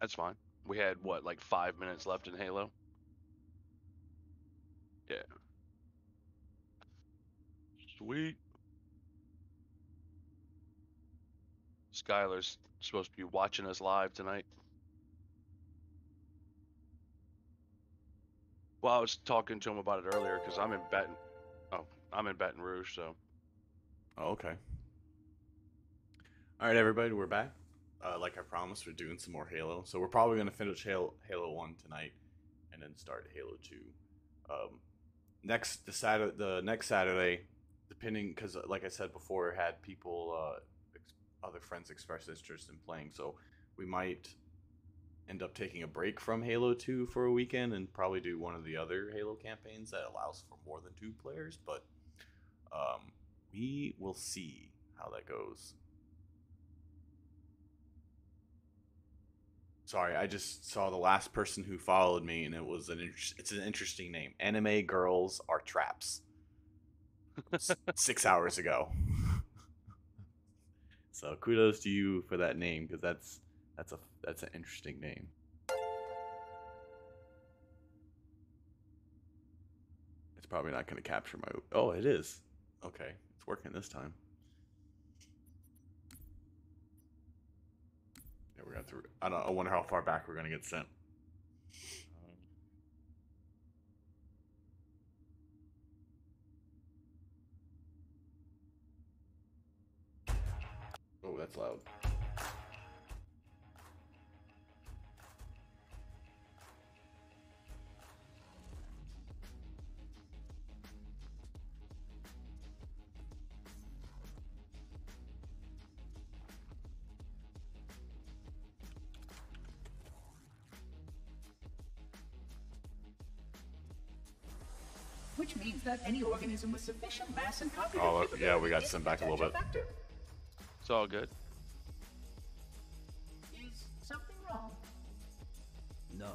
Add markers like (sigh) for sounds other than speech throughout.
That's fine. We had what, like five minutes left in Halo? Yeah. Sweet. Skylar's supposed to be watching us live tonight. Well, I was talking to him about it earlier because I'm in Baton. Oh, I'm in Baton Rouge, so Oh, okay. All right, everybody, we're back. Uh, like I promised, we're doing some more Halo. So we're probably going to finish Halo, Halo 1 tonight and then start Halo 2. Um, next, the, Saturday, the next Saturday, depending, because like I said before, had people, uh, ex- other friends express interest in playing. So we might end up taking a break from Halo 2 for a weekend and probably do one of the other Halo campaigns that allows for more than two players. But um, we will see how that goes. Sorry, I just saw the last person who followed me, and it was an inter- it's an interesting name. Anime girls are traps. S- (laughs) Six hours ago. so kudos to you for that name because that's that's a that's an interesting name. It's probably not going to capture my. Oh, it is. Okay, it's working this time. We're going through. I don't. I wonder how far back we're going to get sent. Oh, that's loud. Which that any organism with sufficient mass and cognitive Oh, uh, yeah, we got is sent back a little bit. factor. it's all good. Is something wrong? No.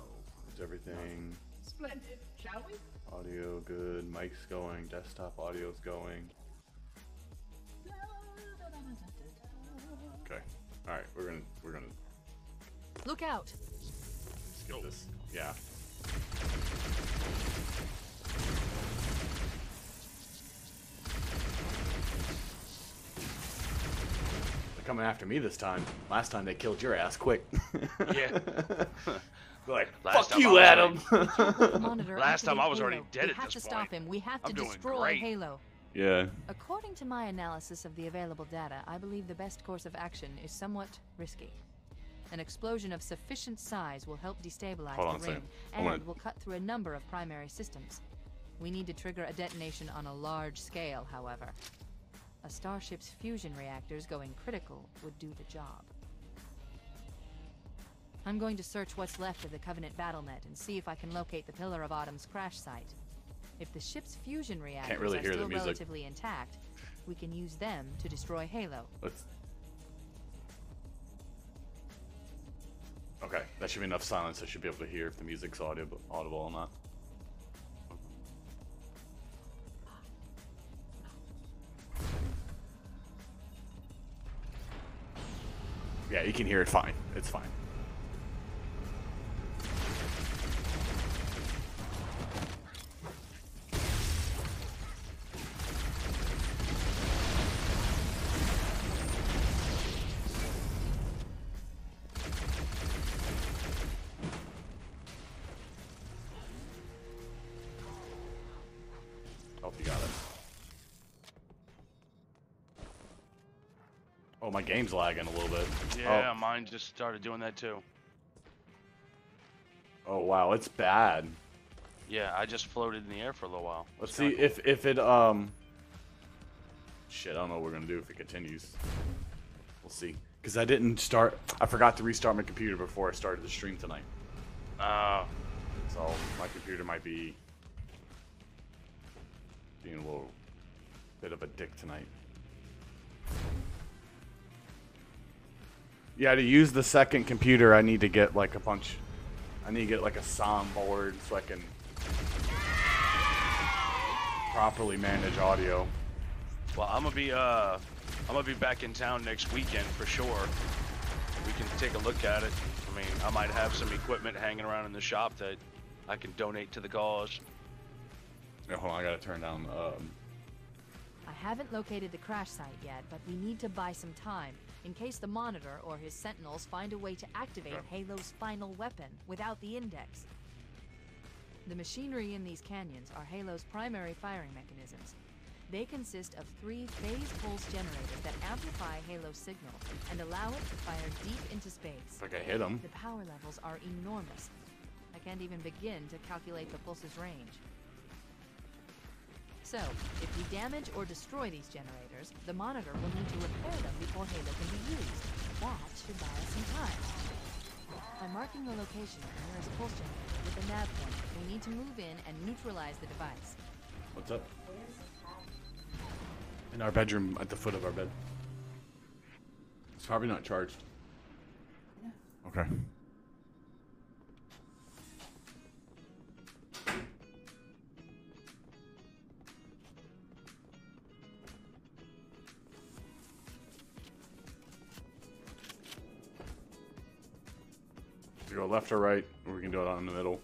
Is everything Splendid, shall we? audio good? Mic's going. Desktop audio's going. Okay. All right, we're gonna we're gonna Look out! skip this. Yeah. Coming after me this time. Last time they killed your ass quick. Yeah. (laughs) (laughs) They're like, Last fuck time you, I Adam. (laughs) Last time I was already Halo. dead we at have this to stop point. him. We have to I'm doing destroy great. Halo. yeah. According to my analysis of the available data, I believe the best course of action is somewhat risky. An explosion of sufficient size will help destabilize Hold the ring and wanna- will cut through a number of primary systems. We need to trigger a detonation on a large scale, however. A starship's fusion reactors going critical would do the job. I'm going to search what's left of the Covenant BattleNet and see if I can locate the Pillar of Autumn's crash site. If the ship's fusion reactors really are still relatively intact, we can use them to destroy Halo. Let's. Okay, that should be enough silence. I should be able to hear if the music's audible, audible or not. Yeah, you can hear it fine. It's fine. Game's lagging a little bit. Yeah, mine just started doing that too. Oh, oh wow, it's bad. Yeah, I just floated in the air for a little while. Let's It's see kinda if if it um. Shit, I don't know what we're gonna do if it continues. We'll see. Cause I didn't start. I forgot to restart my computer before I started the stream tonight. cool. Uh, So my computer might be being a little bit of a dick tonight. Yeah, to use the second computer, I need to get like a bunch. I need to get like a SOM board so I can properly manage audio. well, I'm gonna be uh, I'm gonna be back in town next weekend for sure. we can take a look at it. I mean, I might have some equipment hanging around in the shop that I can donate to the cause. Yeah, hold on, I gotta turn down. Um, I haven't located the crash site yet, but we need to buy some time in case the Monitor or his Sentinels find a way to activate Halo's final weapon without the Index. The machinery in these canyons are Halo's primary firing mechanisms. They consist of three phase pulse generators that amplify Halo's signal and allow it to fire deep into space. if I hit him. The power levels are enormous. I can't even begin to calculate the pulse's range. So, if we damage or destroy these generators, the monitor will need to repair them before Halo can be used. That should buy us some time. By marking the location of the nearest pulse generator with a nav point, we need to move in and neutralize the device. What's up? In our bedroom, at the foot of our bed. It's probably not charged. Okay. To go left or right, or we can do it on the middle.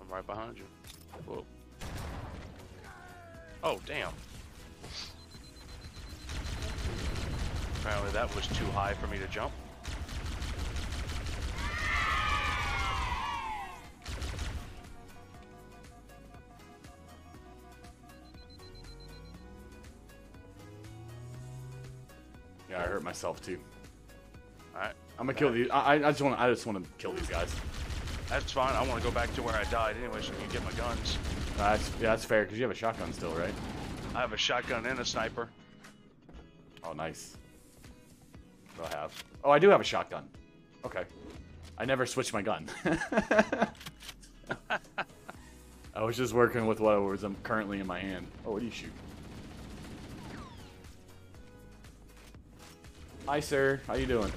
I'm right behind you. Whoa. Oh, damn. Apparently that was too high for me to jump. Yeah, I hurt myself too. Alright. I'm gonna kill these. I, I just want. I just want to kill these guys. That's fine. I want to go back to where I died anyway so I can get my guns. Uh, that's yeah, that's fair because you have a shotgun still, right? I have a shotgun and a sniper. Oh, nice. What do I have? Oh, I do have a shotgun. Okay. I never switched my gun. (laughs) I was just working with what was currently in my hand. Oh, what do you shoot? Hi, sir. How you doing?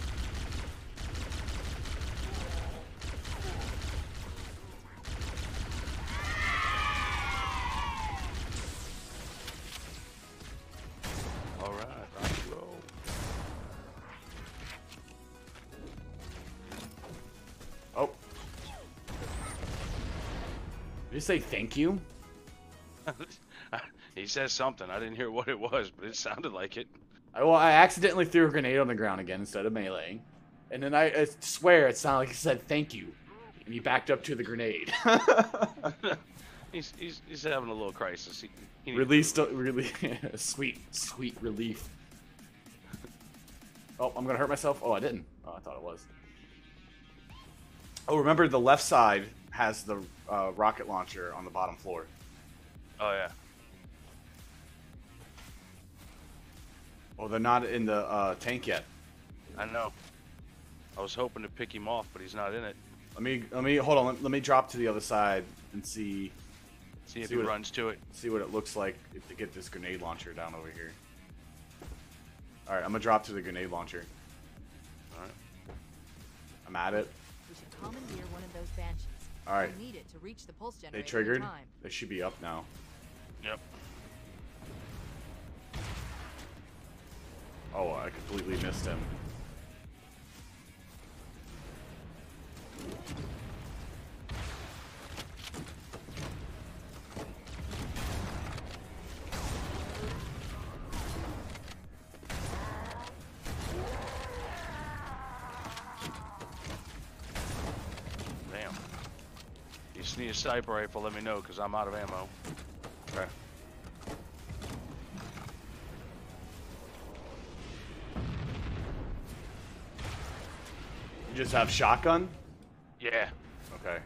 Did say thank you? (laughs) he says something. I didn't hear what it was, but it sounded like it. I, well, I accidentally threw a grenade on the ground again instead of meleeing. And then I, I swear it sounded like he said thank you. And he backed up to the grenade. (laughs) he's, he's, he's having a little crisis. He, he needs- Released, really (laughs) sweet, sweet relief. Oh, I'm gonna hurt myself. Oh, I didn't. Oh, I thought it was. Oh, remember the left side has the uh, rocket launcher on the bottom floor. Oh, yeah. Oh, they're not in the uh, tank yet. I know. I was hoping to pick him off, but he's not in it. Let me, let me hold on. Let, let me drop to the other side and see, See if See he what- runs to it. see what it looks like to get this grenade launcher down over here. All right, I'm gonna drop to the grenade launcher. Alright. I'm at it. We should commandeer one of those banshees. All right. Need it to reach the pulse generator They triggered. time. They should be up now. Yep. Oh, I completely missed him. Sniper rifle, let me know, because I'm out of ammo. Okay. You just have shotgun? Yeah. Okay.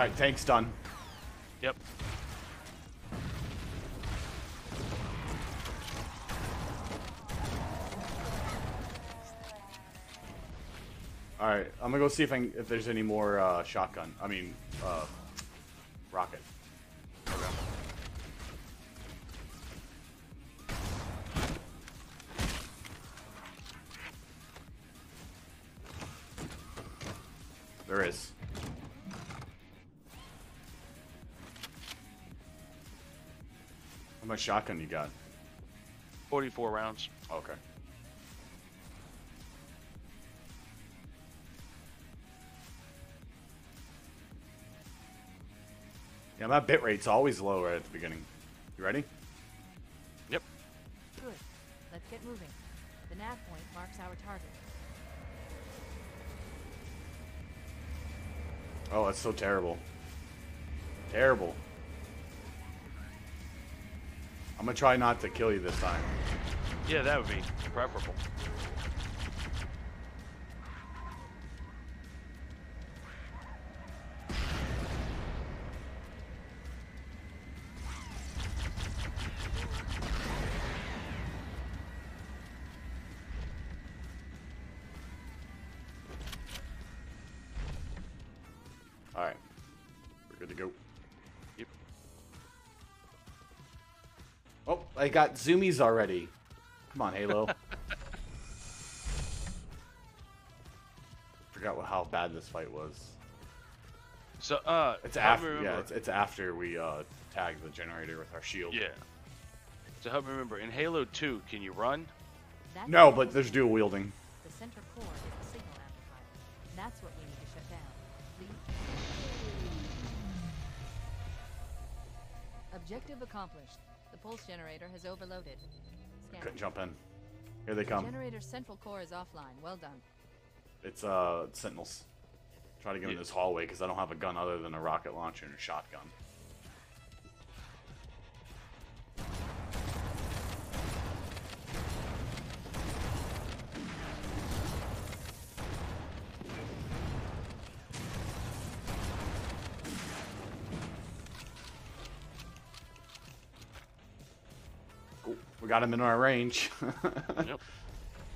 Alright, tank's done. Yep. Alright, I'm gonna go see if I can, if there's any more uh, shotgun. I mean, uh, rocket. Much shotgun you got? 44 rounds. Okay. Yeah, my bit rate's always low right at the beginning. You ready? Yep. Good. Let's get moving. The nav point marks our target. Oh, that's so terrible. Terrible. I'm gonna try not to kill you this time. Yeah, that would be preferable. Got zoomies already. Come on, Halo. (laughs) Forgot what, how bad this fight was. So, uh, It's after, yeah, it's, it's after we uh, tagged the generator with our shield. yeah. So help me remember. In Halo 2, can you run? That's No, but there's dual wielding. The center core is the signal amplifier. That's what we need to shut down. Please. Objective accomplished. The pulse generator has overloaded. Scanning. Couldn't jump in. Here they come. The come. generator's central core is offline. Well done. It's uh sentinels. Try to get in this hallway because I don't have a gun other than a rocket launcher and a shotgun. Got him in our range. (laughs) Yep.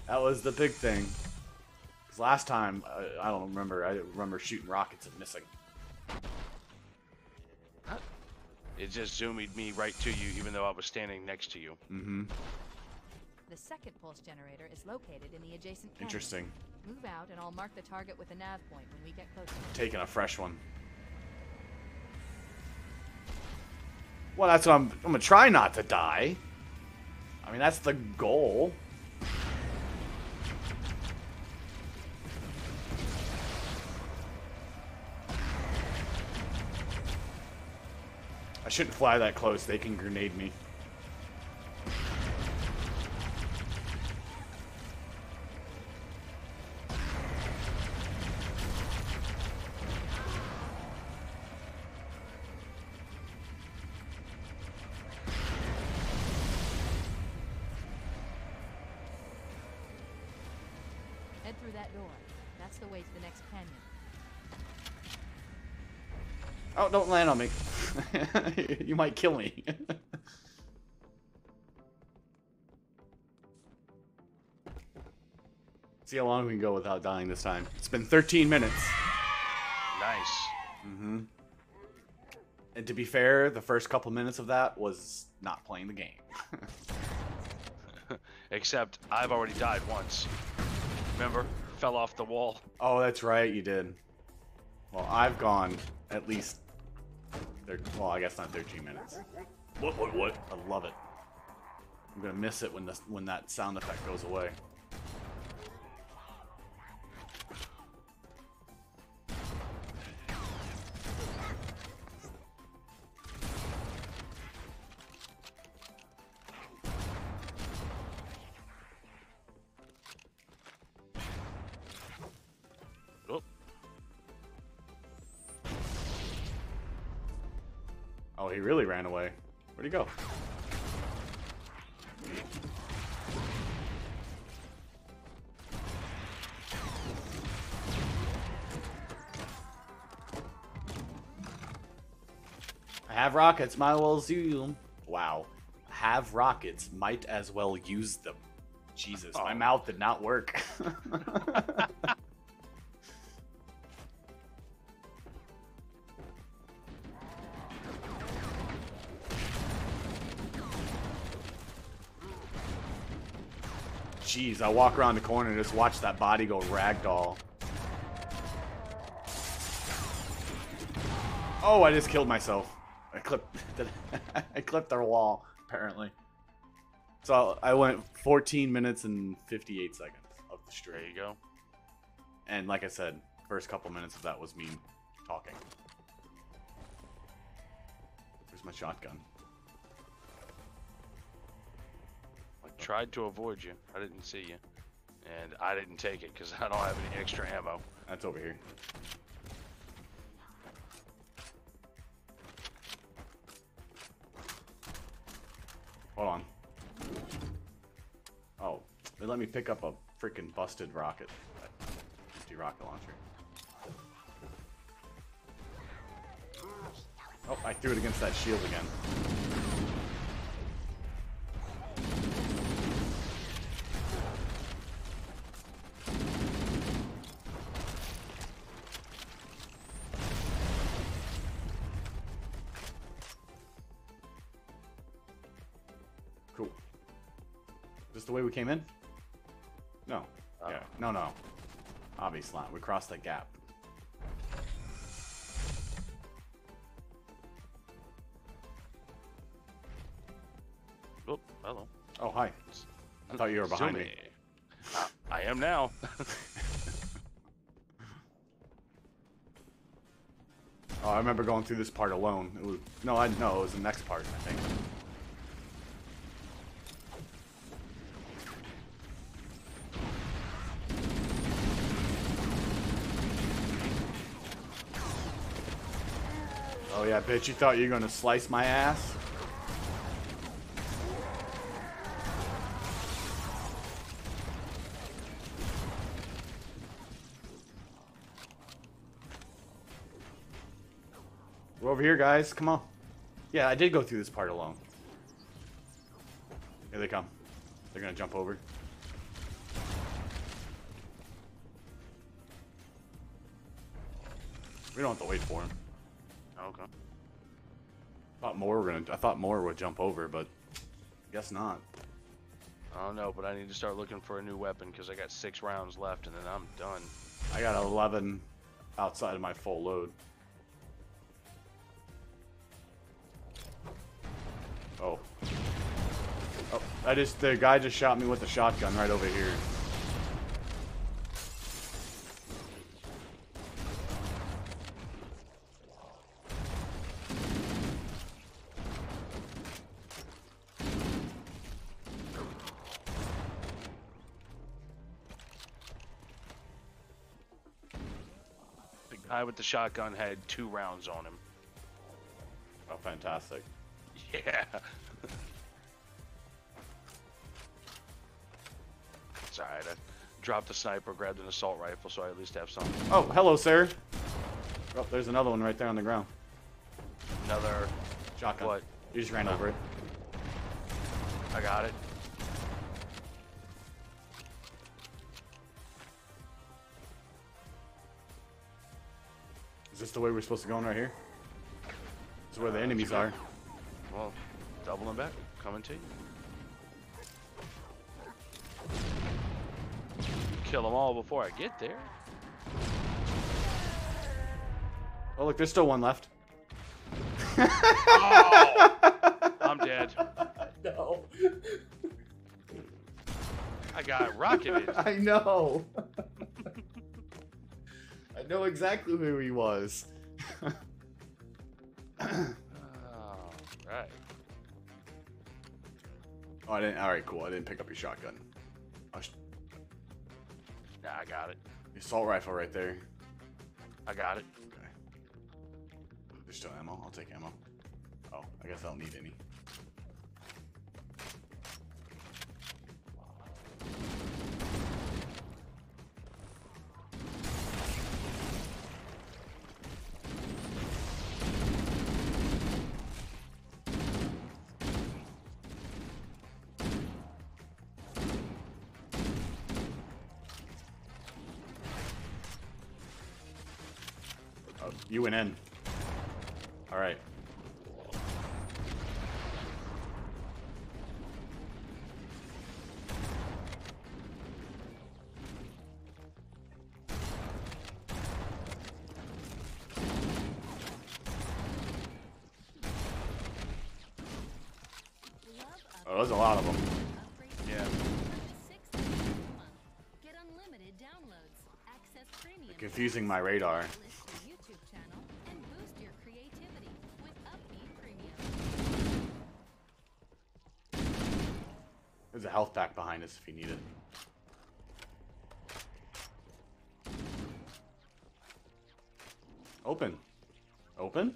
That was the big thing. Because last time, I, I don't remember. I remember shooting rockets and missing. It just zoomed me right to you, even though I was standing next to you. Mm-hmm. The second pulse generator is located in the adjacent canyon. Interesting. Move out and I'll mark the target with a nav point when we get closer. Taking a fresh one. Well, that's what I'm. I'm gonna try not to die. I mean, that's the goal. I shouldn't fly that close. They can grenade me. Don't land on me. (laughs) you might kill me. (laughs) See how long we can go without dying this time. It's been 13 minutes. Nice. Mm-hmm. And to be fair, the first couple minutes of that was not playing the game. (laughs) Except I've already died once. Remember? Fell off the wall. oh, that's right, you did. Well, I've gone at least. Well, I guess not 13 minutes. What? What? What? I love it. I'm gonna miss it when this when that sound effect goes away. Rockets, might as well them. Wow. Have rockets, might as well use them. Jesus, my Oh. mouth did not work. (laughs) Jeez, I walk around the corner and just watch that body go ragdoll. Oh, I just killed myself. I clipped. (laughs) I clipped our wall. Apparently. So I went 14 minutes and 58 seconds of the stream. There you go. And like I said, first couple minutes of that was me talking. Where's my shotgun? I tried to avoid you. I didn't see you. And I didn't take it because (laughs) I don't have any extra ammo. That's over here. Hold on. Oh, they let me pick up a freaking busted rocket. Empty rocket launcher. Oh, I threw it against that shield again. Came in? No. Yeah. No, no. Obviously not. We crossed the gap. Oh, hello. Oh, hi. I thought you were behind me. Uh, I am now. (laughs) Oh, I remember going through this part alone. It was no, I no, it was the next part, I think. Oh yeah, bitch! You thought you were gonna slice my ass? We're over here, guys. Come on. Yeah, I did go through this part alone. Here they come. They're gonna jump over. We don't have to wait for him. Okay. Thought more were gonna. I thought more would jump over, but guess not. I don't know, but I need to start looking for a new weapon because I got six rounds left and then I'm done. I got 11 outside of my full load. Oh. Oh, I just the guy just shot me with a shotgun right over here. With the shotgun had two rounds on him. Oh, fantastic. Yeah. alright. I dropped the sniper, grabbed an assault rifle, so I at least have something. Oh, hello, sir. Oh, there's another one right there on the ground. Another. Shotgun. What? You just ran over it. I got it. This the way we're supposed to go in right here? This is where the enemies are. Well, doubling back. Coming to you. Kill them all before I get there. Oh, look, there's still one left. Oh, I'm dead. (laughs) No. I got rocketed. (laughs) I know. I know exactly who he was. Oh, right. Oh, I didn't. All right, cool. I didn't pick up your shotgun. Oh, sh- Nah, I got it. your assault rifle right there. I got it. Okay. There's still ammo. I'll take ammo. Oh, I guess I don't need any. went in. All right. Oh, there's a lot of them. Yeah for only $6 a month. Get unlimited downloads, access premium Confusing my radar. YouTube channel, and boost your creativity with Uppbeat Premium. There's a health pack behind us if you need it. Open. Open.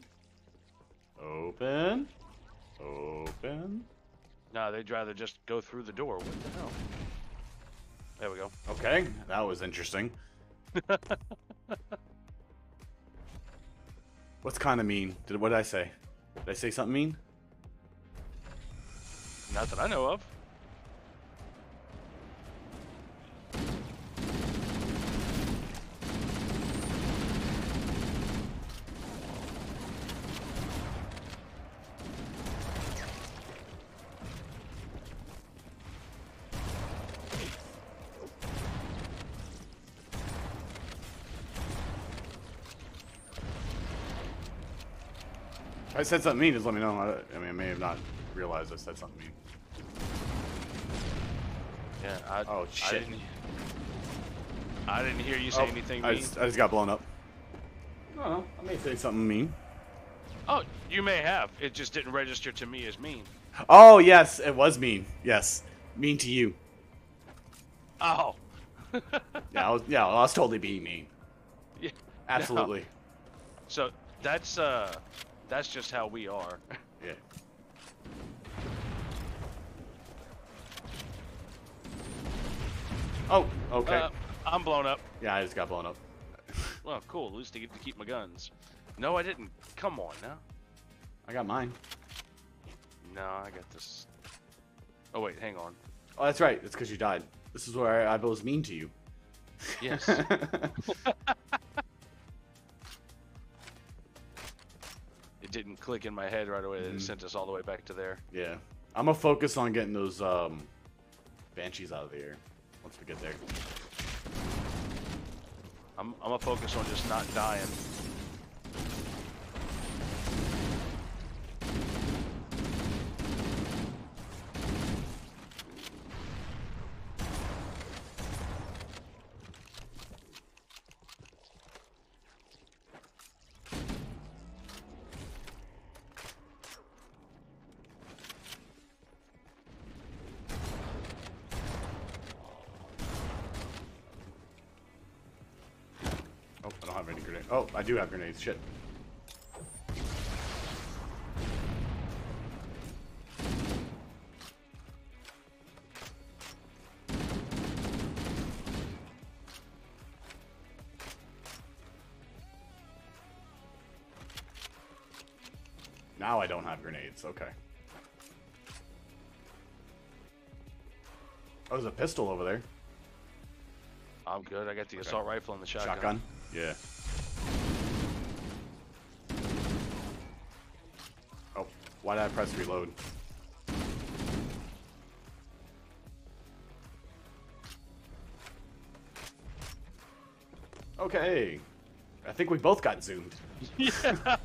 Open. Open. No, they'd rather just go through the door. What the hell? There we go. Okay, that was interesting. (laughs) What's kind of mean? Did what did I say? Did I say something mean? Not that I know of. Said something mean, just let me know. I, I mean, I may have not realized I said something mean. Yeah. I, Oh, I shit. didn't, I didn't hear you say Oh, anything I mean. just, I just got blown up. I don't know. I may say something mean. Oh, you may have. It just didn't register to me as mean. Oh yes, it was mean. Yes, mean to you. Oh. (laughs) Yeah, I was, yeah, I was totally being mean. Yeah. Absolutely. So that's uh, that's just how we are. (laughs) Yeah. Oh, okay. Uh, I'm blown up. yeah, I just got blown up. (laughs) Well, cool. At least I get to keep my guns. No, I didn't. Come on now. I got mine. No, I got this. Oh wait, hang on. Oh, that's right. It's because you died. This is where I, I was mean to you. Yes. (laughs) it didn't click in my head right away. that It sent us all the way back to there. yeah. I'm gonna focus on getting those um, banshees out of the air once we get there. I'm, I'm gonna focus on just not dying. Grenades. Shit. Now I don't have grenades. Okay. Oh, there's a pistol over there. I'm good. I got the assault rifle and the shotgun. Shotgun? Yeah. Why did I press reload? Okay. I think we both got zoomed. (laughs) Yeah.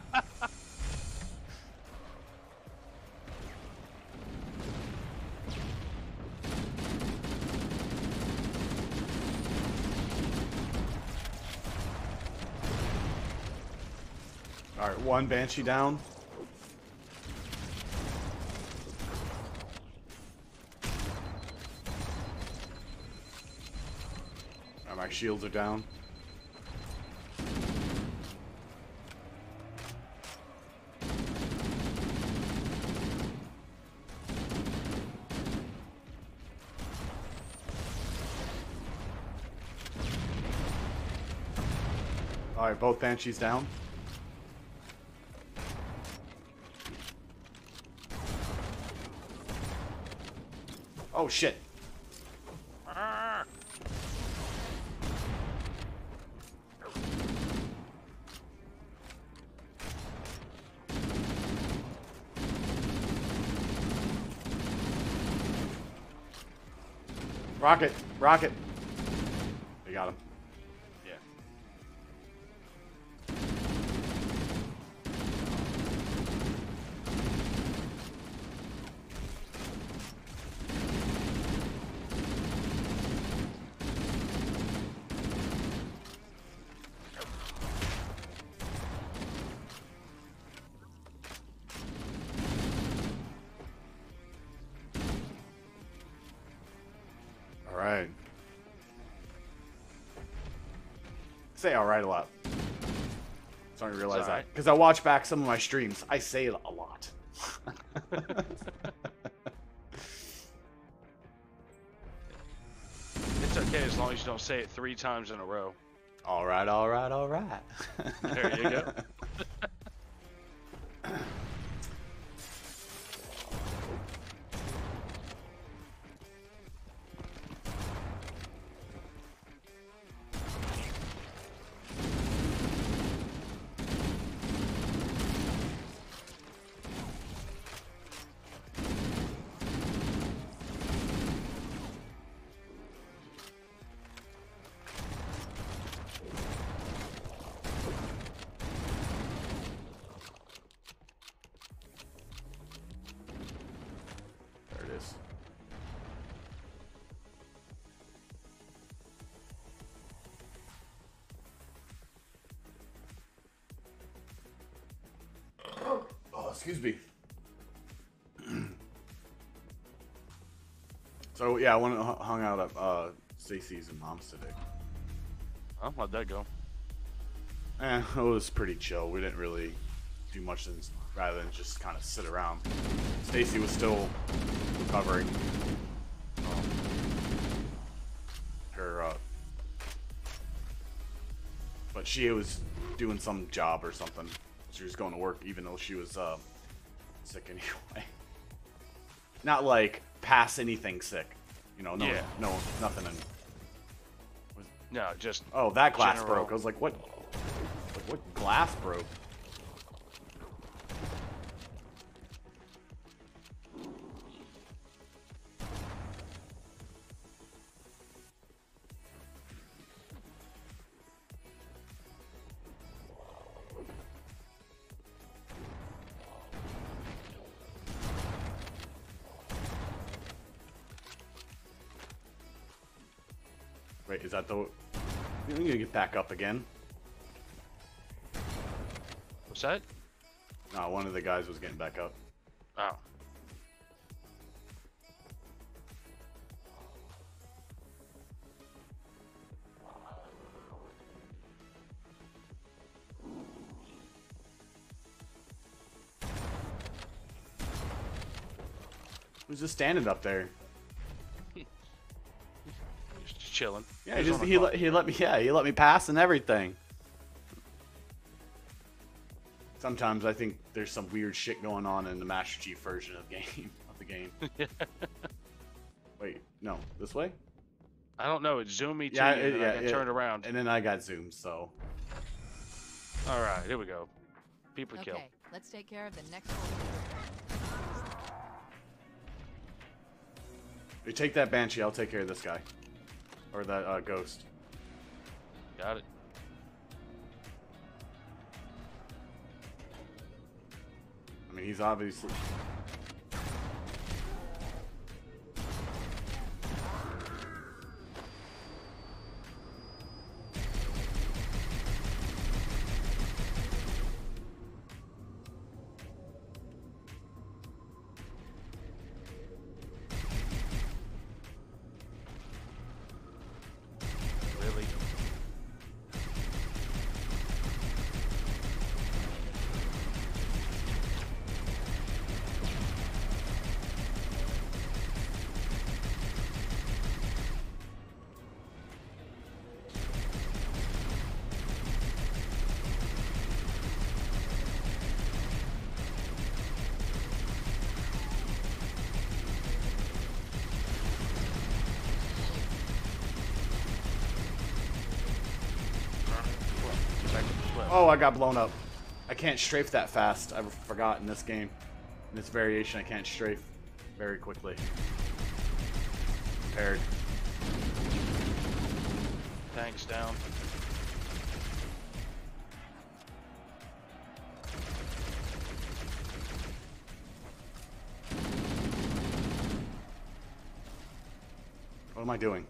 Alright, one Banshee down. Alright, my shields are down. Alright, both Banshees down. Oh shit. Rocket, rocket. Right a lot. Starting to realize that because I watch back some of my streams. I say it a lot. (laughs) It's okay as long as you don't say it three times in a row. all right, all right, all right. There you go. (laughs) so yeah, I went and hu- hung out at uh, Stacy's and mom's today. Oh, how'd that go? Eh, it was pretty chill. We didn't really do much than, rather than just kind of sit around. Stacy was still recovering. Um, her, uh, but she was doing some job or something. She was going to work even though she was uh, sick anyway. (laughs) Not like past anything sick, you know. No, Yeah. no, nothing. In, No, just oh, that glass General. broke. I was like, what? Like, what glass broke? That the? You're gonna get back up again? what's that? No, one of the guys was getting back up. Oh, Who's just standing up there? Chilling. Yeah, he just he let, he let me yeah he let me pass and everything. Sometimes I think there's some weird shit going on in the Master Chief version of game (laughs) of the game. (laughs) Wait, no, this way? I don't know. It zoomed me to Yeah, you, it- and yeah, I got it- turned around. And then I got zoomed, so All right, here we go. People kill. Okay, let's take care of the next one. you take that banshee. I'll take care of this guy, or that uh, ghost. Got it. I mean, he's obviously. I got blown up. I can't strafe that fast. I forgot in this game. In this variation, I can't strafe very quickly. Paired. Tanks down. What am I doing?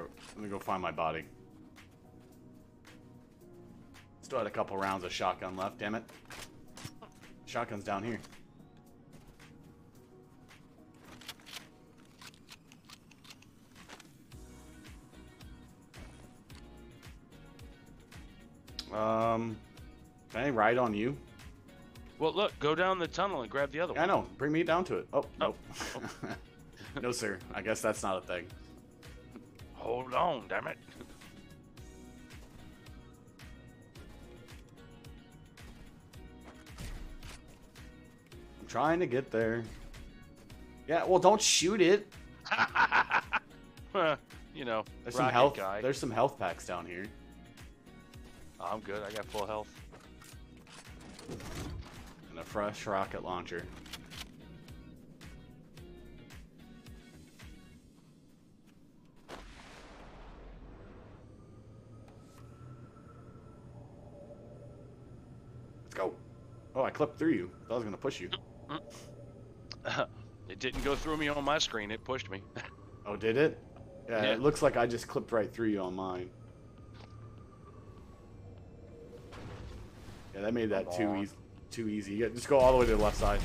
Alright, let me go find my body. Still had a couple rounds of shotgun left, damn it. Shotgun's down here. Um, can I ride on you? Well, look, go down the tunnel and grab the other I one. know. Bring me down to it. Oh, nope. (laughs) no, sir. I guess that's not a thing. Hold on, damn it. I'm trying to get there. Yeah, well, don't shoot it. (laughs) you know, There's some health. guy. There's some health packs down here. Oh, I'm good. I got full health. And a fresh rocket launcher. Oh, I clipped through you. Thought I was gonna push you. (laughs) it didn't go through me on my screen. It pushed me. (laughs) Oh, did it? Yeah, Yeah. it looks like I just clipped right through you on mine. Yeah, that made that Come too on. easy. Too easy. Yeah, just go all the way to the left side.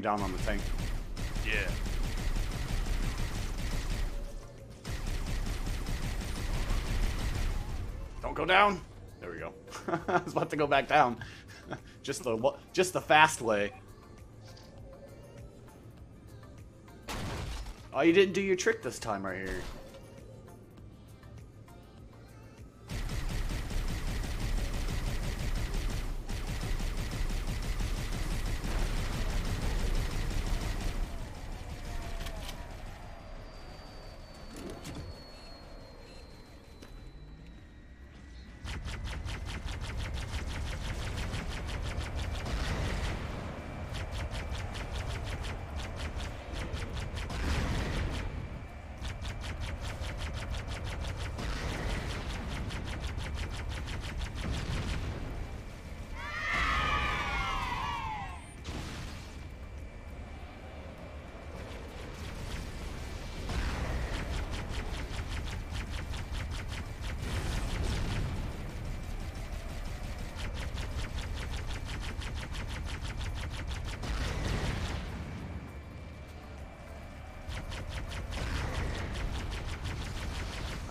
Came down on the tank. yeah. Don't go down. There we go. (laughs) I was about to go back down. (laughs) just the just the fast way. Oh, you didn't do your trick this time right here.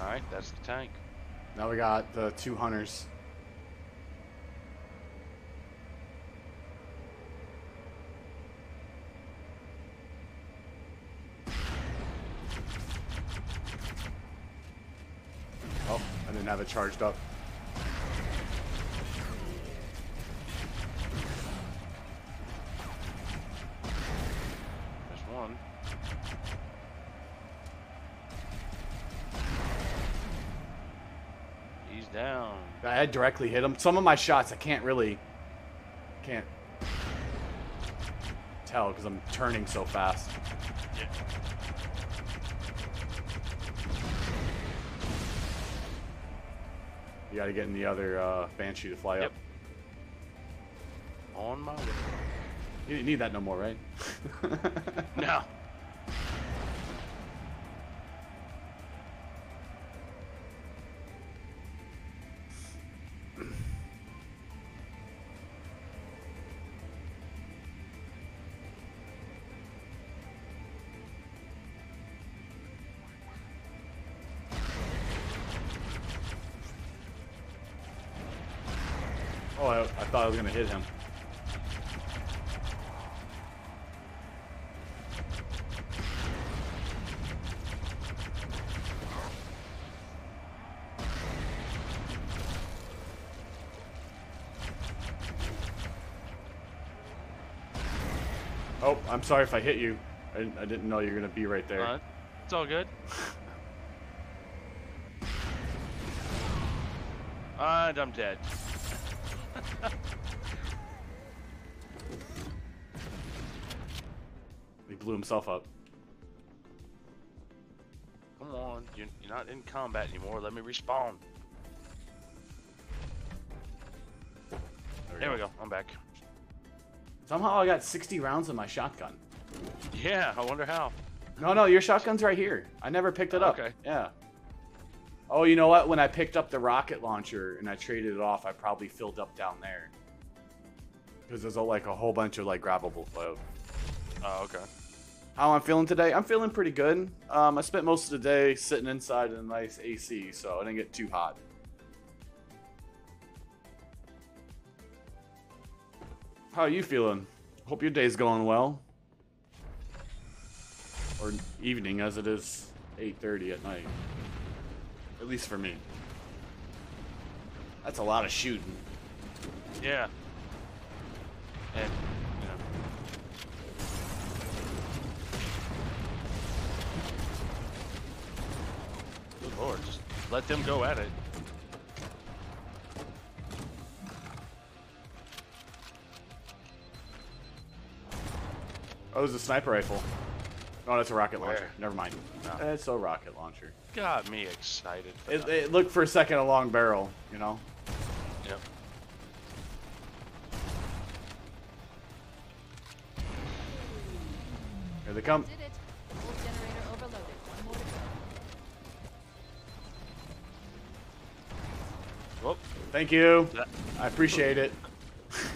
All right, that's the tank. Now we got the two hunters. Oh, I didn't have it charged up. There's one. He's down. I had directly hit him. Some of my shots I can't really can't tell because I'm turning so fast. Yeah. You got to get in the other uh, banshee to fly Yep. up. On my way. You didn't need that no more, right? No. Was gonna hit him. Oh, I'm sorry if I hit you. I, didn't- I didn't know you were gonna be right there. Uh, it's all good. (laughs) And I'm dead. (laughs) blew himself up. Come on, you're, you're not in combat anymore. Let me respawn. There we go. I'm back. Somehow I got 60 rounds in my shotgun. Yeah, I wonder how. No, no, your shotgun's right here. I never picked it up. Okay. Yeah. Oh, you know what? When I picked up the rocket launcher and I traded it off, I probably filled up down there. Because there's a, like a whole bunch of like grabbable load. Oh, okay. How I'm feeling today? I'm feeling pretty good. Um, I spent most of the day sitting inside in a nice AC, so I didn't get too hot. How are you feeling? Hope your day's going well. Or evening, as it is 8:30 at night. At least for me. That's a lot of shooting. Yeah. And, you know. Good lord, just let them go at it. Oh, it's a sniper rifle. Oh, that's a rocket launcher. Where? Never mind. No. Eh, it's a rocket launcher. Got me excited. For It, it looked for a second a long barrel, you know? Yep. Here they come. Thank you. I appreciate it. (laughs)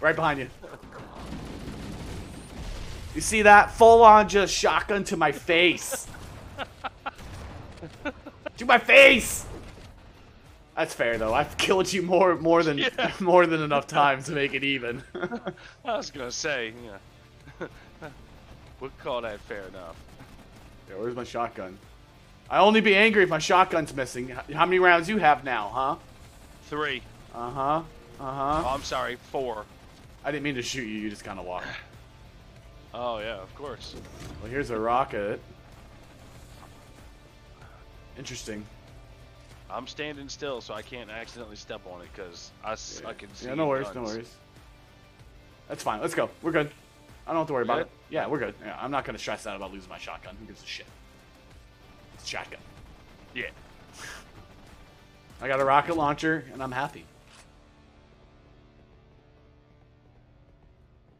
right behind you. You see that? Full on just shotgun to my face. to my face. That's fair though. I've killed you more more than Yeah. (laughs) more than enough times to make it even. (laughs) I was gonna say, yeah. we'll call that fair enough. Yeah, where's my shotgun? I only be angry if my shotgun's missing. How many rounds you have now, huh? Three. Uh huh. Uh huh. Oh, I'm sorry, four. I didn't mean to shoot you. You just kind of walked. Oh yeah, of course. Well, here's a rocket. Interesting. I'm standing still so I can't accidentally step on it because I can see. Yeah, no worries, no worries. That's fine. Let's go. We're good. I don't have to worry about Yeah? it. Yeah, we're good. Yeah, I'm not gonna stress out about losing my shotgun. Who gives a shit? Shotgun. Yeah. I got a rocket launcher, and I'm happy.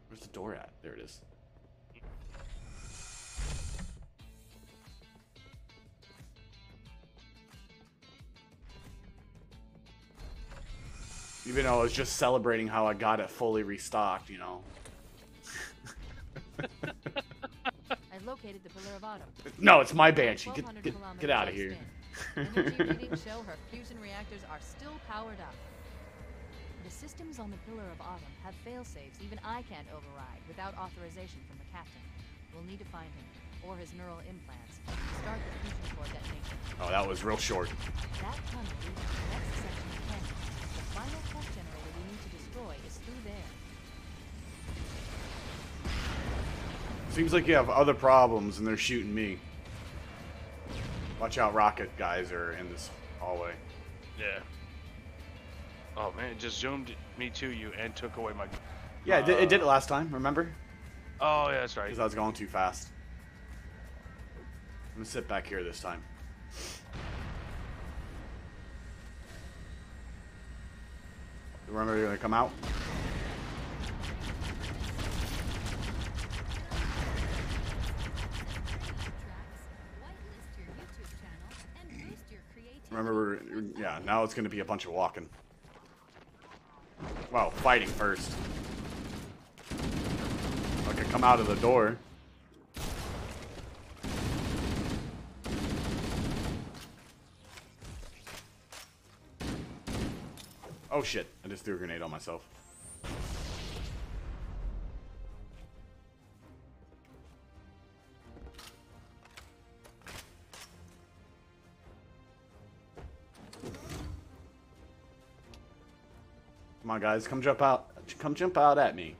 Where's the door at? There it is. Even though I was just celebrating how I got it fully restocked, you know. (laughs) I've located the Pillar of Autumn. No, it's my banshee. Get, get, get out of here. Energy (laughs) readings show her fusion reactors are still powered up. The systems on the Pillar of Autumn have failsafes even I can't override without authorization from the captain. We'll need to find him, or his neural implants, start the fusion core detonation. oh, that was real short. That tunnel leads to the next section of canyon. The final Seems like you have other problems and they're shooting me. Watch out, rocket guys are in this hallway. Yeah. Oh man, it just zoomed me to you and took away my. Yeah, it, did, it did it uh, last time, remember? Oh yeah, that's right. Because I was going too fast. I'm gonna sit back here this time. Remember you're gonna come out? Remember, yeah, now it's gonna be a bunch of walking. Well, fighting first. I could come out of the door. Oh shit, I just threw a grenade on myself. Come on, guys, come jump out. Come jump out at me.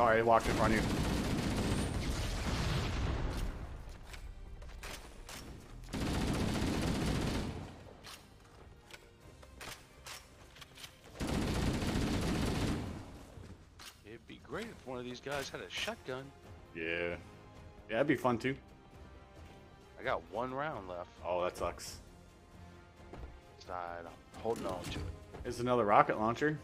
Sorry, I walked in front of you. It'd be great if one of these guys had a shotgun. Yeah. Yeah, that'd be fun too. I got one round left. Oh, that sucks. Side. I'm holding on to it. There's another rocket launcher.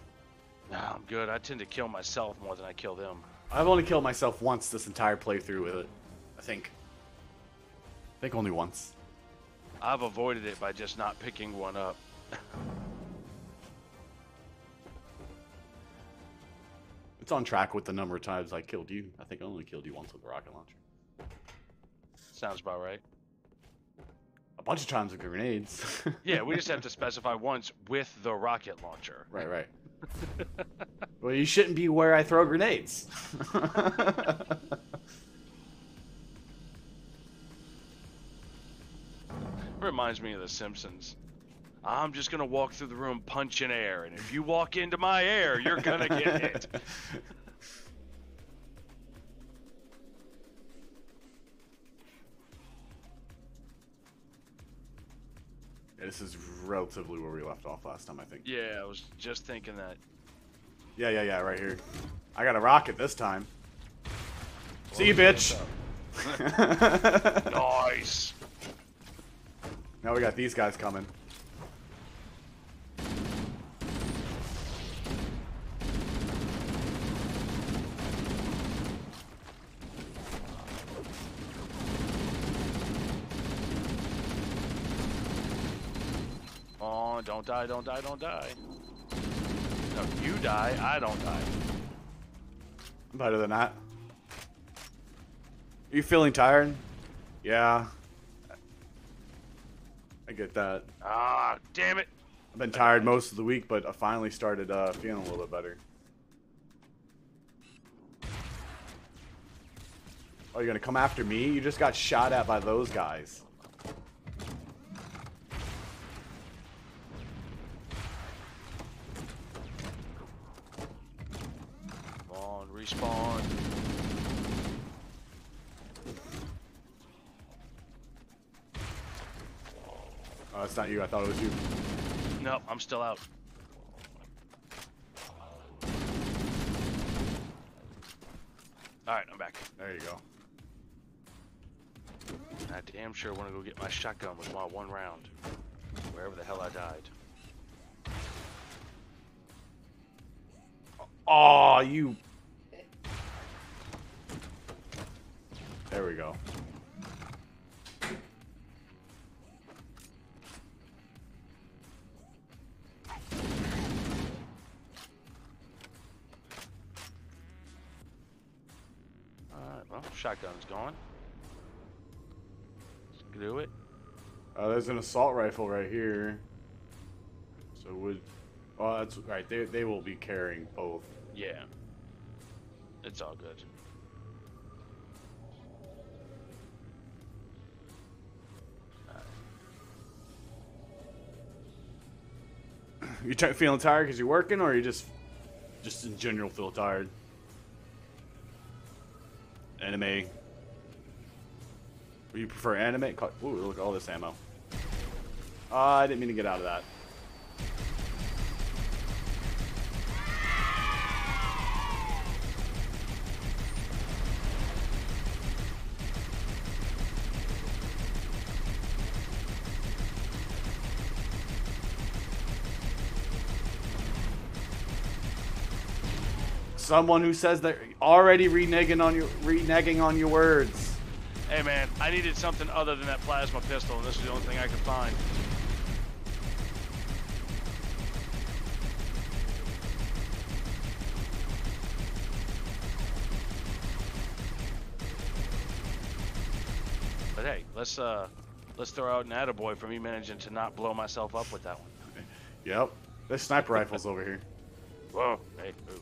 Nah, I'm good. I tend to kill myself more than I kill them. I've only killed myself once this entire playthrough with it. I think. I think only once. I've avoided it by just not picking one up. (laughs) It's on track with the number of times I killed you. I think I only killed you once with a rocket launcher. Sounds about right. A bunch of times with grenades. (laughs) Yeah, we just have to specify once with the rocket launcher. right, right. (laughs) well, you shouldn't be where I throw grenades. (laughs) Reminds me of The Simpsons. I'm just gonna walk through the room punching air, and if you walk into my air, you're gonna get hit. (laughs) this is relatively where we left off last time, I think. Yeah, I was just thinking that. Yeah, yeah, yeah, right here. I got a rocket this time. See you, bitch. Nice. (laughs) now we got these guys coming. Oh, don't die, don't die, don't die. No, you die, I don't die. Better than that. Are you feeling tired? Yeah. I get that. Ah, damn it. I've been tired most of the week, but I finally started uh, feeling a little bit better. Oh, you're gonna come after me? You just got shot at by those guys. Respawn. Oh, it's not you. I thought it was you. Nope, I'm still out. Alright, I'm back. There you go. I damn sure want to go get my shotgun with my one round. Wherever the hell I died. Oh, you. There we go. Alright, well, shotgun's gone. Let's do it. Uh, there's an assault rifle right here. So would. Oh, that's right. They they will be carrying both. Yeah. It's all good. (laughs) You t- feeling tired because you're working, or you just just in general feel tired? Anime. Would you prefer anime? Ooh, look at all this ammo. Uh, I didn't mean to get out of that. Someone who says they're already reneging on your reneging on your words. Hey man, I needed something other than that plasma pistol, and this is the only thing I could find. But hey, let's uh, let's throw out an attaboy for me managing to not blow myself up with that one. Yep. There's sniper rifles over here. Whoa, hey, ooh.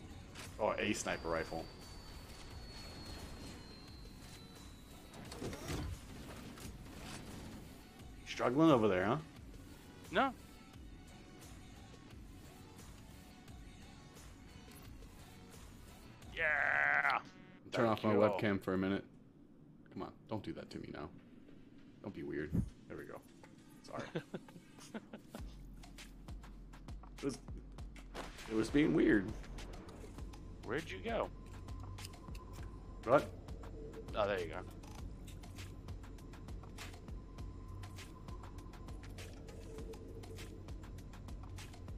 Oh, a sniper rifle. Struggling over there, huh? no, yeah. turn Thank off my webcam for a minute. Come on, don't do that to me now. Don't be weird. There we go. Sorry. (laughs) it was it was being weird. Where'd you go? What? Oh, there you go.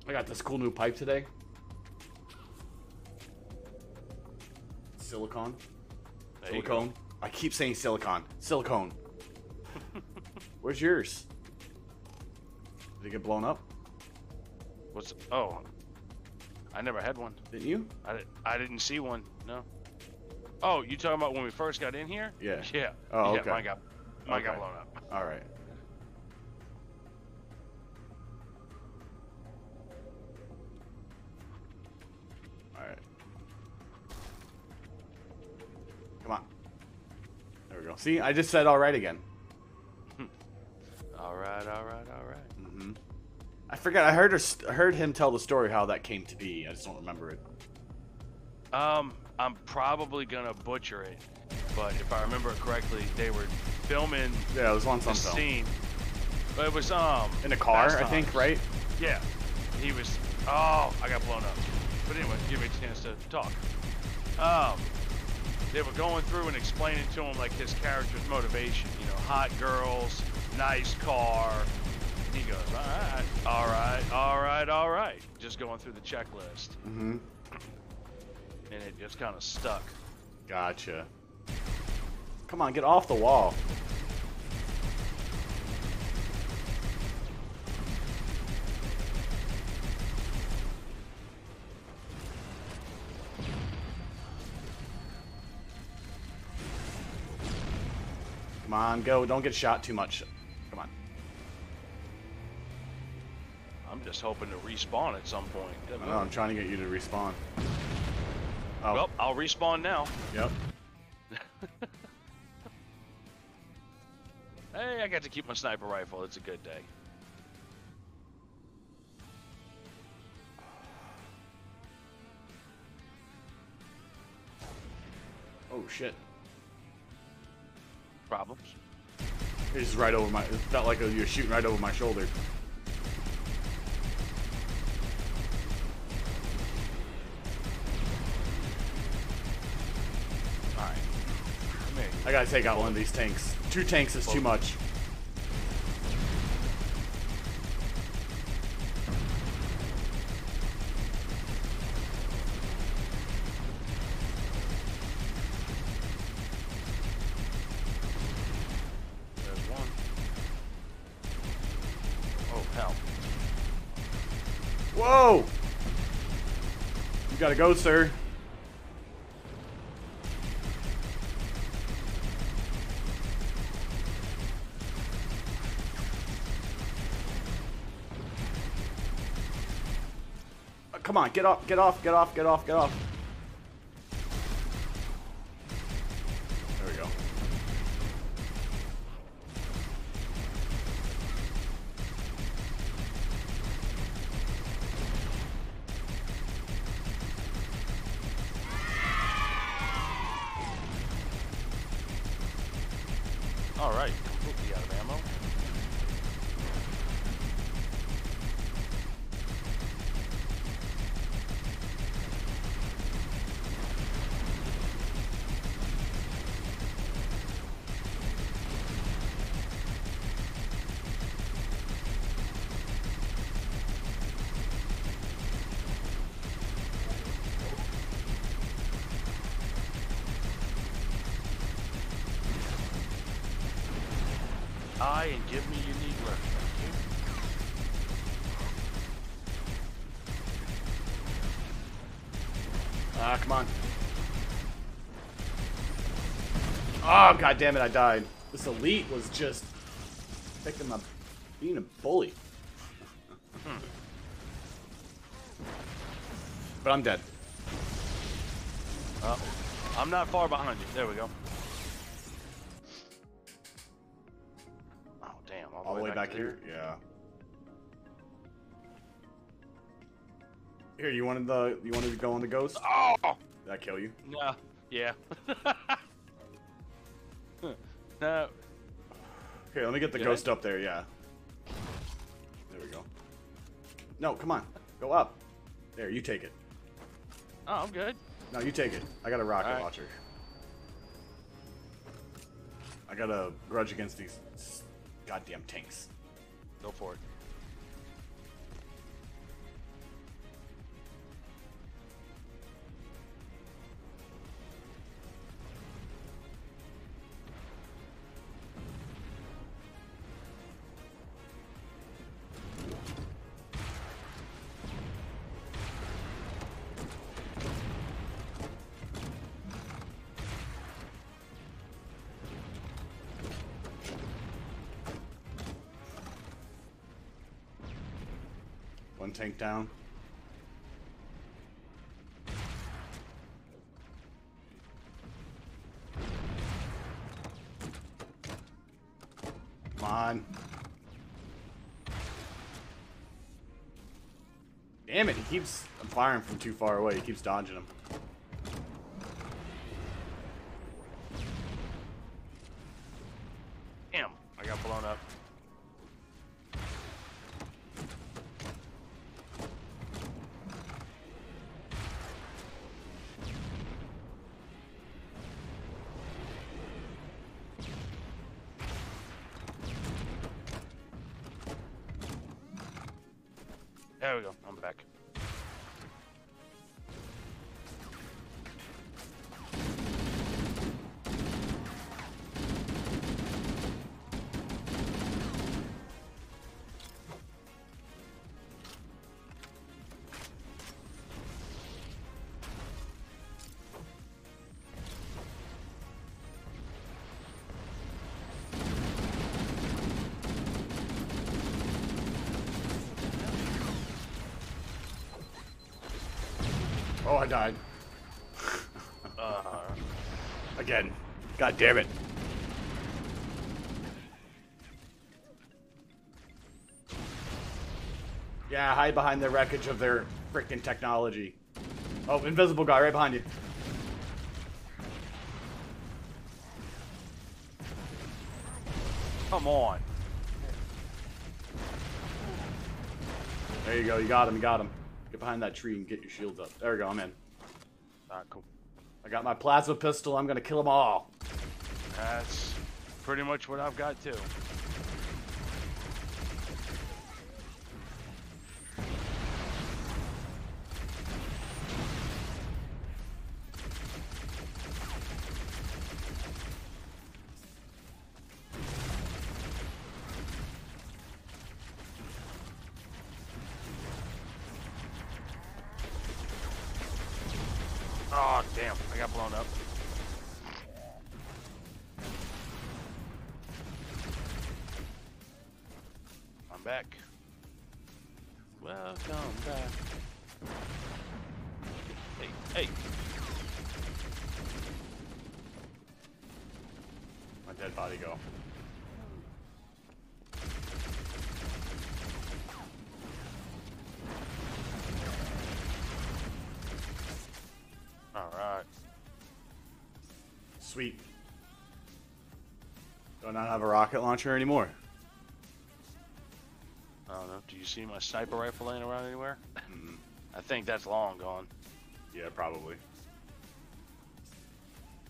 I got this cool new pipe today. Silicon. There. Silicone. I keep saying silicon. Silicone. (laughs) Where's yours? Did it get blown up? What's? Oh, I never had one. Didn't you? I, di- I didn't see one. No. Oh, you talking about when we first got in here? Yeah. (laughs) Yeah. Oh, yeah, okay. Mine got, mine got blown up. All right. All right. Come on. There we go. See, I just said all right again. (laughs) All right, all right, all right. I forget. I heard her. Heard him tell the story how that came to be. I just don't remember it. Um, I'm probably gonna butcher it, but if I remember it correctly, they were filming Yeah, it was on the some film. scene. But it was um In a car, I think, right? Yeah. He was. Oh, I got blown up. But anyway, give me a chance to talk. Um, they were going through and explaining to him like his character's motivation. You know, hot girls, nice car. He goes, all right, all right, all right, all right. Just going through the checklist, Mm-hmm. and it just kind of stuck. Gotcha. Come on, get off the wall. Come on, go. Don't get shot too much. Just hoping to respawn at some point. I know, I'm trying to get you to respawn. Oh, Well, I'll respawn now. yep. (laughs) Hey, I got to keep my sniper rifle. It's a good day. Oh, shit. Problems? It's right over my. It felt like you were shooting right over my shoulder. All right. Come here. I gotta take out one of these tanks. Two tanks is too much. There's one. Oh, hell. Whoa! You gotta go, sir. Get off, get off, get off, get off, get off. There we go. All right. Completely out of ammo. Aye, and give me your needler. Thank you. Ah, come on. Oh, god damn it, I died. This elite was just picking my being a bully. but I'm dead. Uh, I'm not far behind you. There we go. Oh, damn. All, All the way back to here. Yeah. Here, you wanted the you wanted to go on the ghost? Oh! Did I kill you? No. Yeah. (laughs) no. Okay, let me get the Did ghost I? up there. Yeah. There we go. No, come on, go up. There, you take it. Oh, I'm good. No, you take it. I got a rocket Alright. launcher. I got a grudge against these goddamn tanks. Go for it. Down. Come on. Damn it, he keeps firing from too far away. He keeps dodging him. Died. Uh, Again. God damn it. Yeah, hide behind the wreckage of their freaking technology. Oh, invisible guy right behind you. come on. There you go, you got him, you got him. Get behind that tree and get your shields up. There we go, I'm in. I got my plasma pistol, I'm gonna kill them all. That's pretty much what I've got too. Hey. My dead body go. All right. Sweet. Do I not have a rocket launcher anymore? I don't know. Do you see my sniper rifle laying around anywhere? Mm, (laughs) I think that's long gone. Yeah, probably.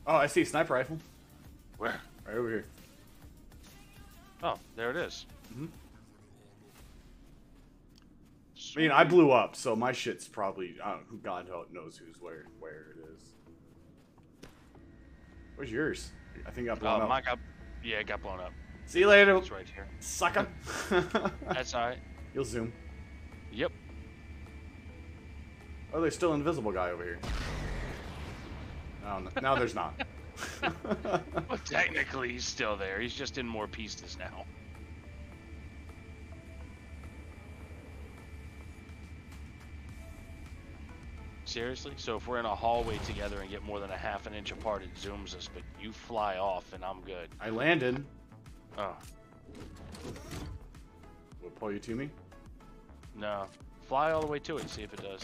Oh, I see a sniper rifle. Where? Right over here. Oh, there it is. Mhm. I mean, I blew up, so my shit's probably I don't God knows who's where where it is. Where's yours? I think I got blown Oh, up. mine got. Yeah, it got blown up. See you later, It's right here. sucker. (laughs) That's alright. (laughs) You'll zoom. Oh, there's still invisible guy over here. Oh, no, no, now there's not. (laughs) (laughs) Well, technically, he's still there. He's just in more pieces now. Seriously? So if we're in a hallway together and get more than a half an inch apart, it zooms us, but you fly off and I'm good. I landed. Oh, Will it pull you to me? no. Fly all the way to it, see if it does.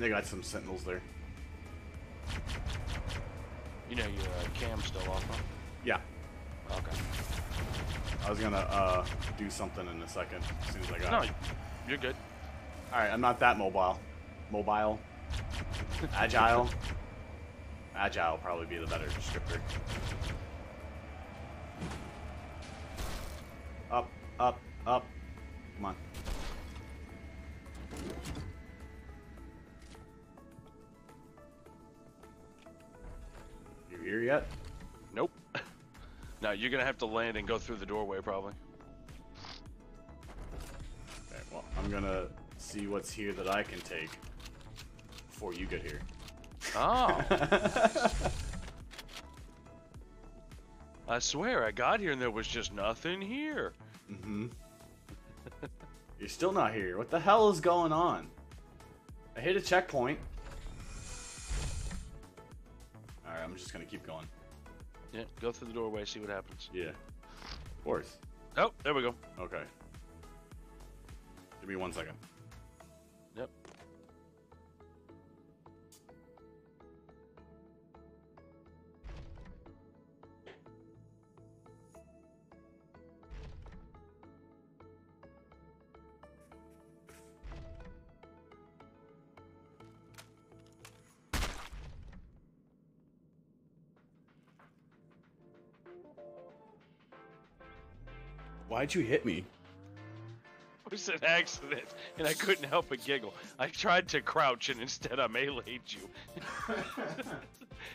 They got some sentinels there. You know your uh, cam's still off, huh? Yeah. Okay. I was gonna uh, do something in a second as soon as I got. No, it. you're good. All right, I'm not that mobile. Mobile. Agile. (laughs) Agile probably be the better descriptor. Up, up, up. Come on. You here yet? Nope. (laughs) no, you're gonna have to land and go through the doorway probably. Okay, well, I'm gonna see what's here that I can take before you get here. Oh. (laughs) I swear, I got here and there was just nothing here. Mm-hmm. (laughs) You're still not here. What the hell is going on? I hit a checkpoint. Alright, I'm just gonna keep going. Yeah, go through the doorway, see what happens. Yeah. Of course. Oh, there we go. Okay. Give me one second. Why'd you hit me? (laughs) It was an accident, and I couldn't help but giggle. I tried to crouch, and instead I meleeed you. (laughs)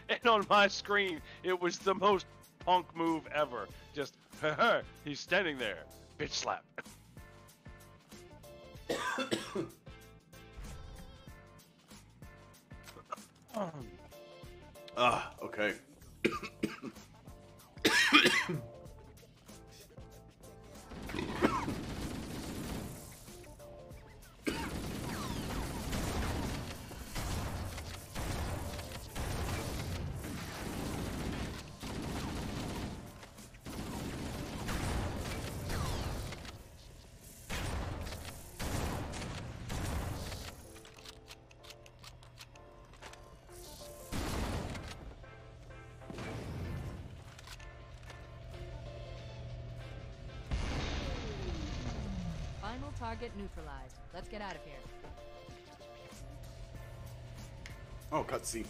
and on my screen, it was the most punk move ever. Just, (laughs) he's standing there. Bitch slap. (coughs) Ah, okay. (coughs) get out of here. Oh, cutscene.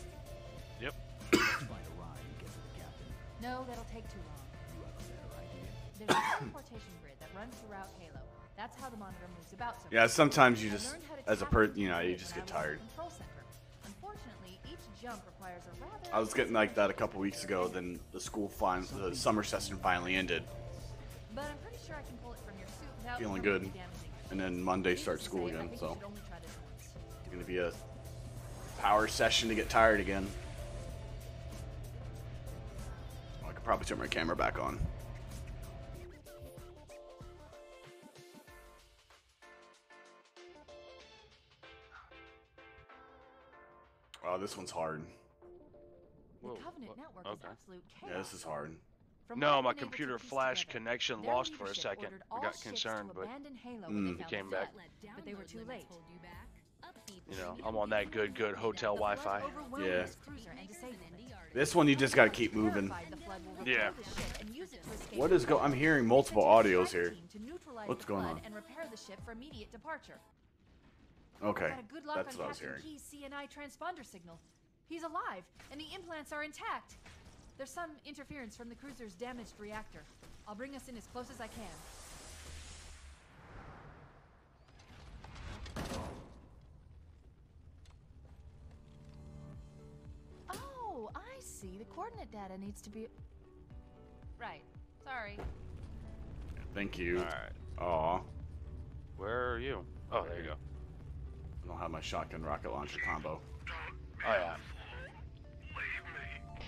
Yep. Find a ride and get to the captain. No, that'll take too long. You have a better idea. There's a teleportation grid that runs throughout Halo. That's how the monitor moves about so Yeah, sometimes you just, learned how to as a tap per, you know, you just get I was in the tired. Unfortunately, each jump requires a rather I was getting like that a couple weeks ago. Then the school fin- the summer session finally ended, But I'm pretty sure I can pull it from your suit without Feeling good. damaging it. And then Monday Needless starts school again. So you should only try this once. it's gonna be a power session to get tired again. Oh, I could probably turn my camera back on. Wow, this one's hard. The Covenant what- network is absolute chaos. Yeah, this is hard. From No, my been able to computer piece flash together, connection their lost for a second. I got concerned, but Mm. they It came back. But they were too late. you back. Uppbeat You know, I'm on that good, good hotel Wi-Fi. Yeah. this cruiser and disabled it. indie artist. This one you just gotta keep moving. Terrified the flood will Yeah. What is the ship and use it to escape What the is go- I'm hearing multiple They sent a audios here. team to neutralize What's going on? And repair the ship for immediate departure. Okay, Got a good lock that's what I was hearing. Keyes' transponder signal. He's alive, and the implants are intact. There's some interference from the cruiser's damaged reactor. I'll bring us in as close as I can. Oh, I see. The coordinate data needs to be. Right. Sorry. Thank you. All right. Aw, Where are you? Oh, there you go. I don't have my shotgun rocket launcher combo. Oh yeah.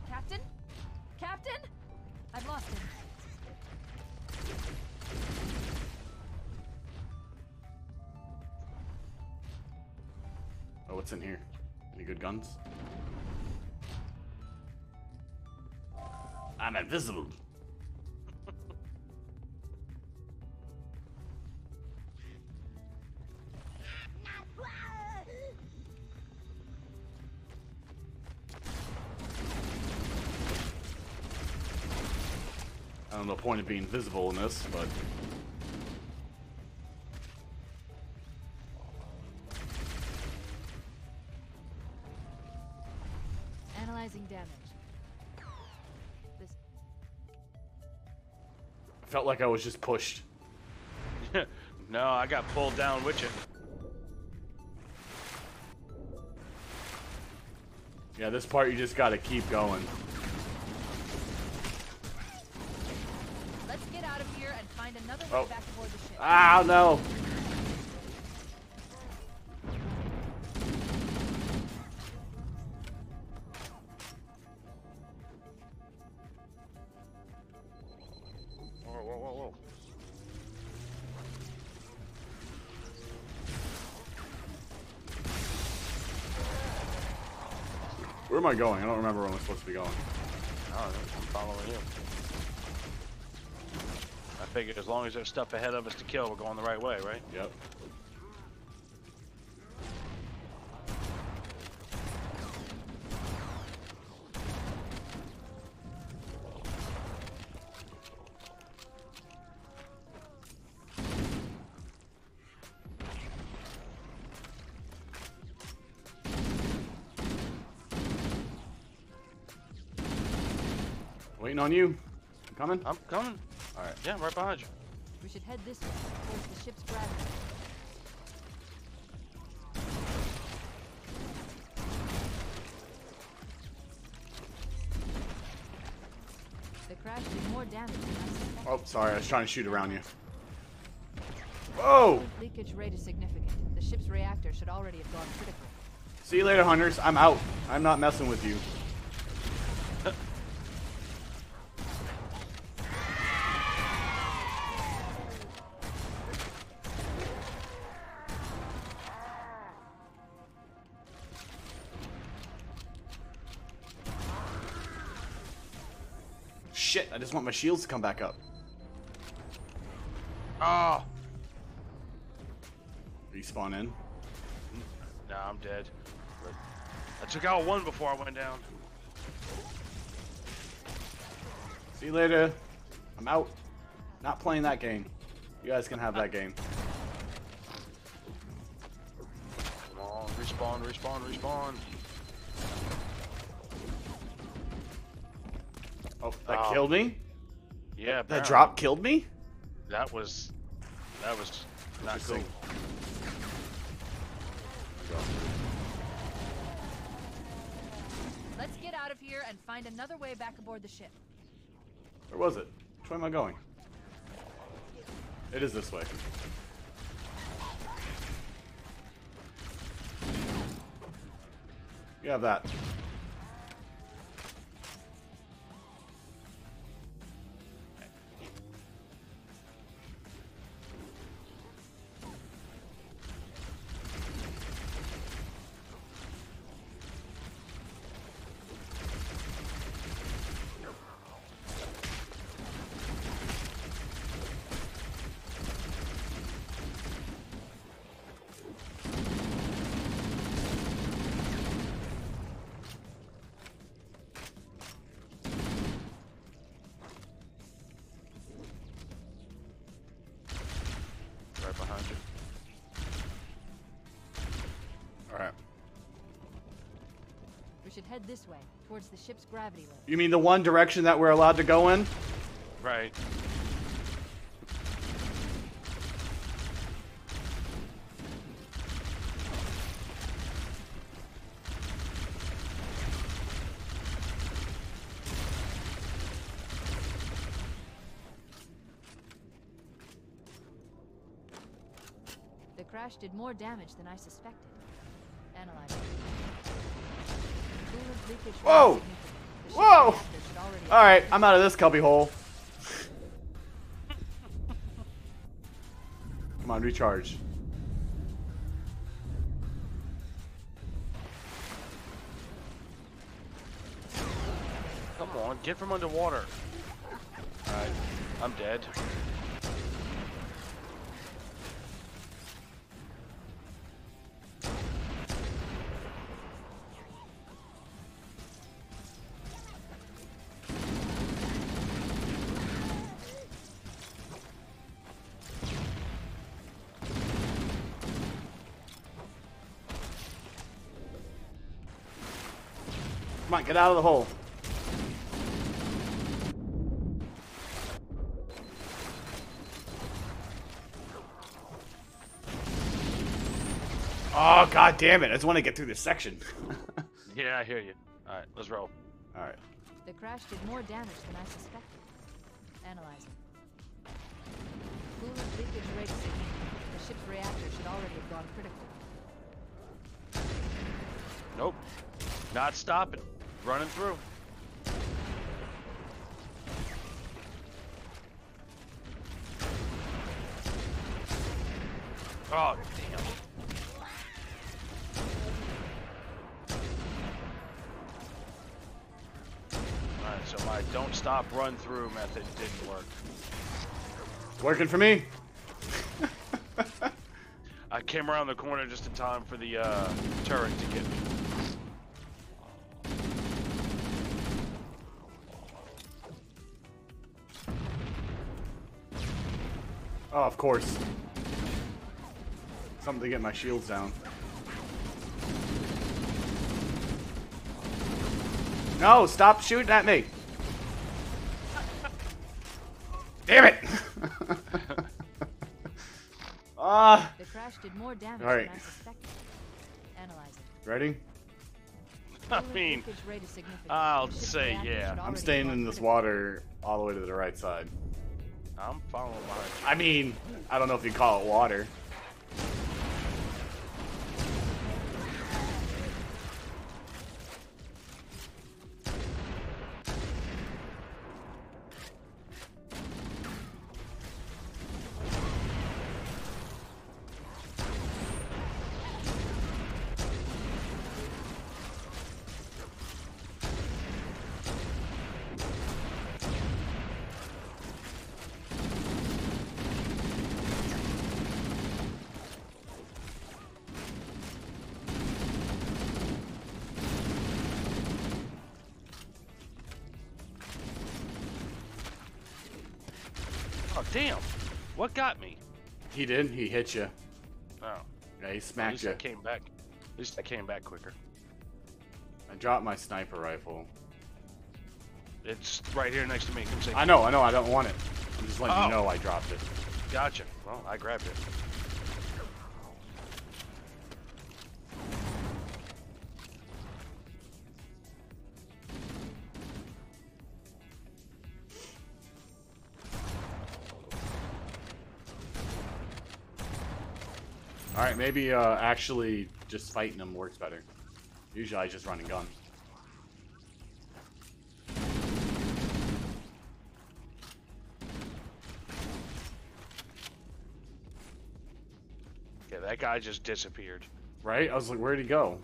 Captain? Captain? I've lost him. Oh, what's in here? Any good guns? I'm invisible. Don't know the point of being visible in this, but Analyzing damage. This felt like I was just pushed. (laughs) no, I got pulled down with you. Yeah, this part you just gotta keep going. Let's get out of here and find another way Oh. back aboard the ship. Ah, no! Whoa, whoa, whoa, whoa. Where am I going? I don't remember where I'm supposed to be going. I don't know. I'm following you. Figure as long as there's stuff ahead of us to kill, we're going the right way, right? Yep. Waiting on you. I'm coming. I'm coming. All right. Yeah, right behind you. We should head this way, towards the ship's gravity. The crash did more damage than I suspected. Oh, sorry. I was trying to shoot around you. Whoa! Leakage rate is significant. The ship's reactor should already have gone critical. See you later, hunters. I'm out. I'm not messing with you. Shields to come back up. Oh! Respawn in. Nah, I'm dead. But I took out one before I went down. See you later. I'm out. Not playing that game. You guys can have that game. Come on, respawn, respawn, respawn. Oh, that Oh. killed me? Yeah, That drop killed me? That was, that was not cool. Let's get out of here and find another way back aboard the ship. Where was it? Which way am I going? It is this way. You have that. Should head this way, towards the ship's gravity load. You mean the one direction that we're allowed to go in? Right. The crash did more damage than I suspected. Analyzing. Coolant leakage rate is Whoa! significant. The ship's Whoa! reactor should already have Alright, I'm out of this cubby hole. Come on, recharge. Come on, get from underwater. Alright, I'm dead. Get out of the hole. Oh god damn it! I just want to get through this section. (laughs) Yeah, I hear you. All right, let's roll. All right. The crash did more damage than I suspected. Analyzing. Coolant leakage rate significant. The ship's reactor should already have gone critical. Nope. Not stopping. Running through. Oh, damn. Alright, so my don't stop, run through method didn't work. It's working for me. (laughs) I came around the corner just in time for the uh, turret to get me. Of course. Something to get my shields down. No, stop shooting at me. Damn it! (laughs) Ah, The crash did more damage Alright. than I suspected. Analyzing. ready? (laughs) I Coolant mean, leakage rate is significant. I'll The ship's say reactor yeah. should I'm I'm staying in this water all the way to the right side. I'm following behind. I mean, I don't know if you call it water. He did. He hit you. Oh, Yeah, he smacked you. I came back. At least I came back quicker. I dropped my sniper rifle. It's right here next to me. Come see. I know, I know, I don't want it. I'm just letting Oh. you know I dropped it. Gotcha. Well, I grabbed it. Alright, maybe uh, actually just fighting them works better. Usually I just run and gun. Yeah, that guy just disappeared. Right? I was like, where'd he go?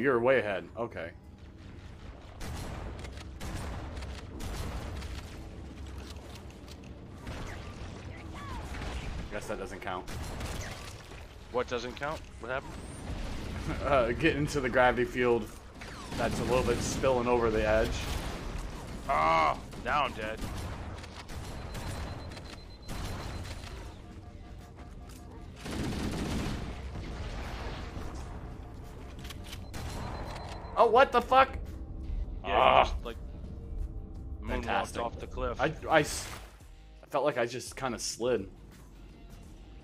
You're way ahead. Okay. Guess that doesn't count. What doesn't count? What happened? (laughs) Uh, get into the gravity field that's a little bit spilling over the edge. Ah, now I'm dead. What the fuck? Yeah, Ah. just, like moonwalked Fantastic. off the cliff. I, I, s- I felt like I just kind of slid.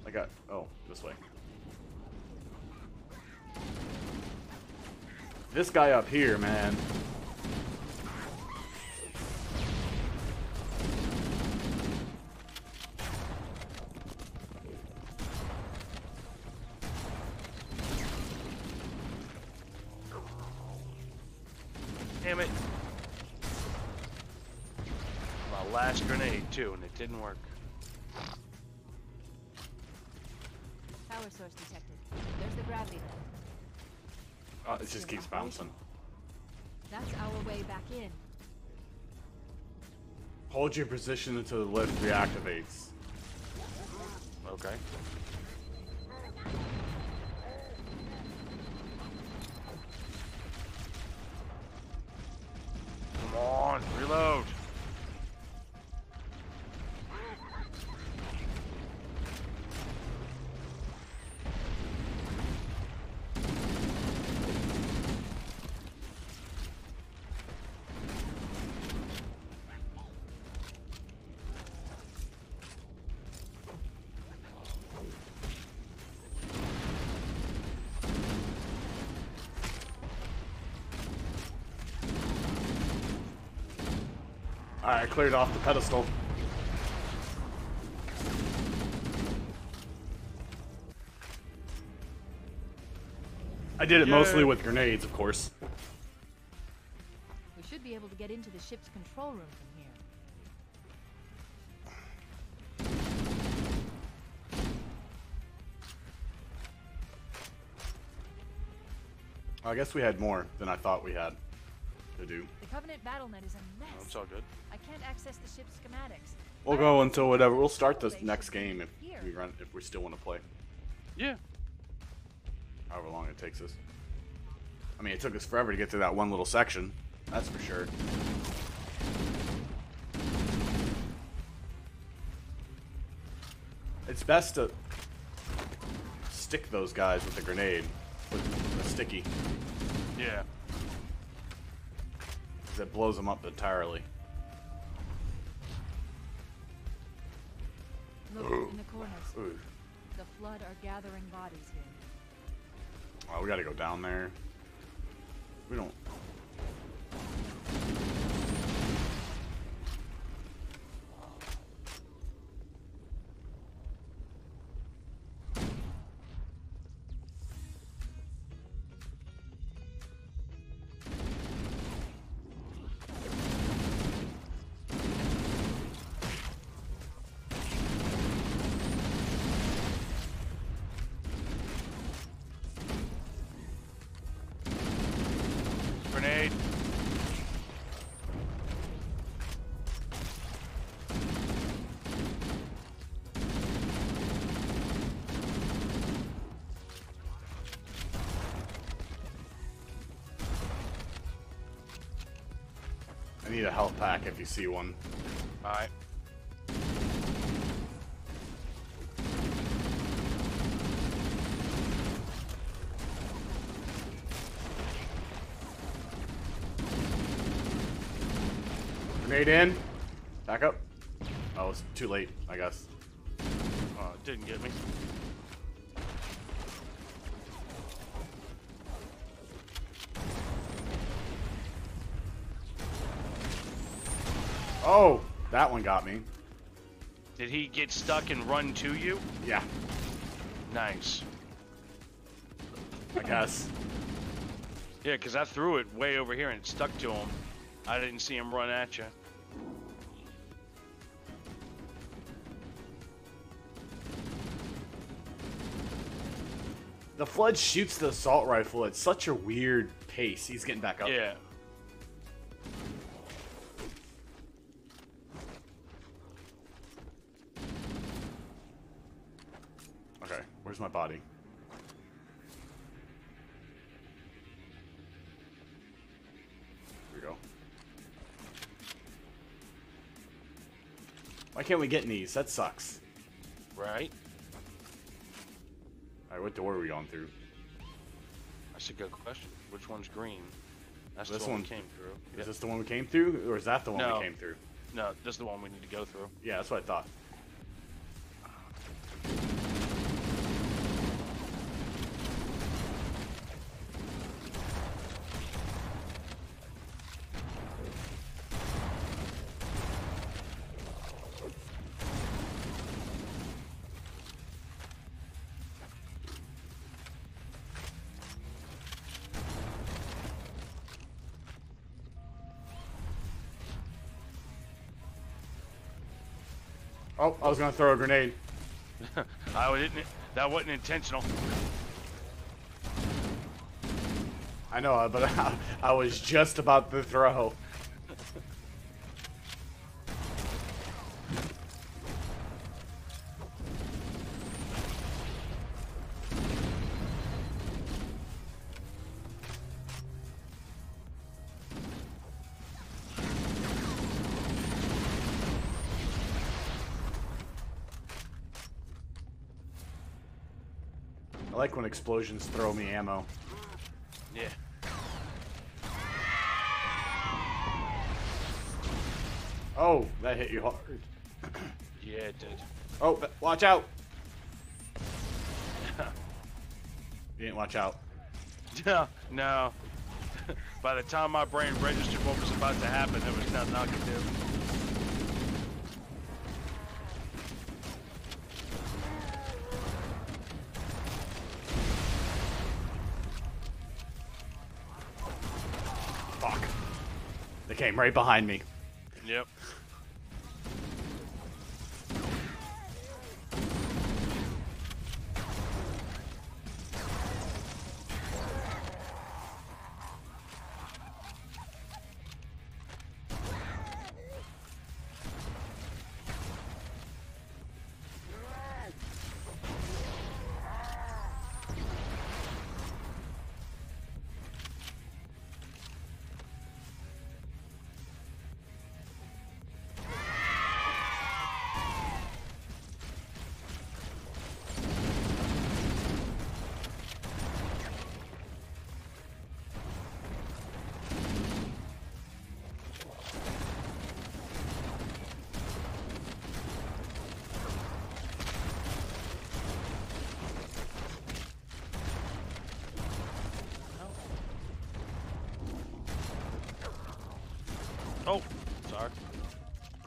I got oh, this way. This guy up here, man. Didn't work. Power source detected. There's the gravity. Oh, it just keeps bouncing. That's our way back in. Hold your position until the lift reactivates. Okay. Come on, reload! Cleared off the pedestal. I did it mostly with grenades, of course. We should be able to get into the ship's control room from here. I guess we had more than I thought we had to do. The Covenant BattleNet is a Oh, mess. it's all good. I can't access the ship's schematics. We'll go until whatever. We'll start this next game if we run if we still want to play. Yeah. However long it takes us. I mean, it took us forever to get to that one little section. That's for sure. It's best to stick those guys with a grenade, with a sticky, Yeah. because it blows them up entirely. Look oh. in the corners. The flood are gathering bodies here. Oh, we gotta go down there. We don't. Need a health pack if you see one. Alright. Grenade in. Back up. Oh, it's too late, I guess. Oh, it didn't get me. Oh, that one got me. Did he get stuck and run to you? Yeah, Nice. I guess. Yeah, because I threw it way over here and it stuck to him. I didn't see him run at you. The flood shoots the assault rifle at such a weird pace. He's getting back up. Yeah. Body? Here we go. Why can't we get in these? That sucks. Right? Alright, what door are we going through? That's a good question. Which one's green? That's This the one one. we came through. Is Yep. this the one we came through, or is that the one No. we came through? No, this is the one we need to go through. Yeah, that's what I thought. Oh, I was gonna throw a grenade. (laughs) I didn't. That wasn't intentional. I know, but I, (laughs) I was just about to throw. Explosions throw me ammo. Yeah. Oh, that hit you hard. (coughs) Yeah, it did. Oh, but watch out! (laughs) you didn't watch out. (laughs) No, no. (laughs) By the time my brain registered what was about to happen, there was nothing I could do. Right behind me.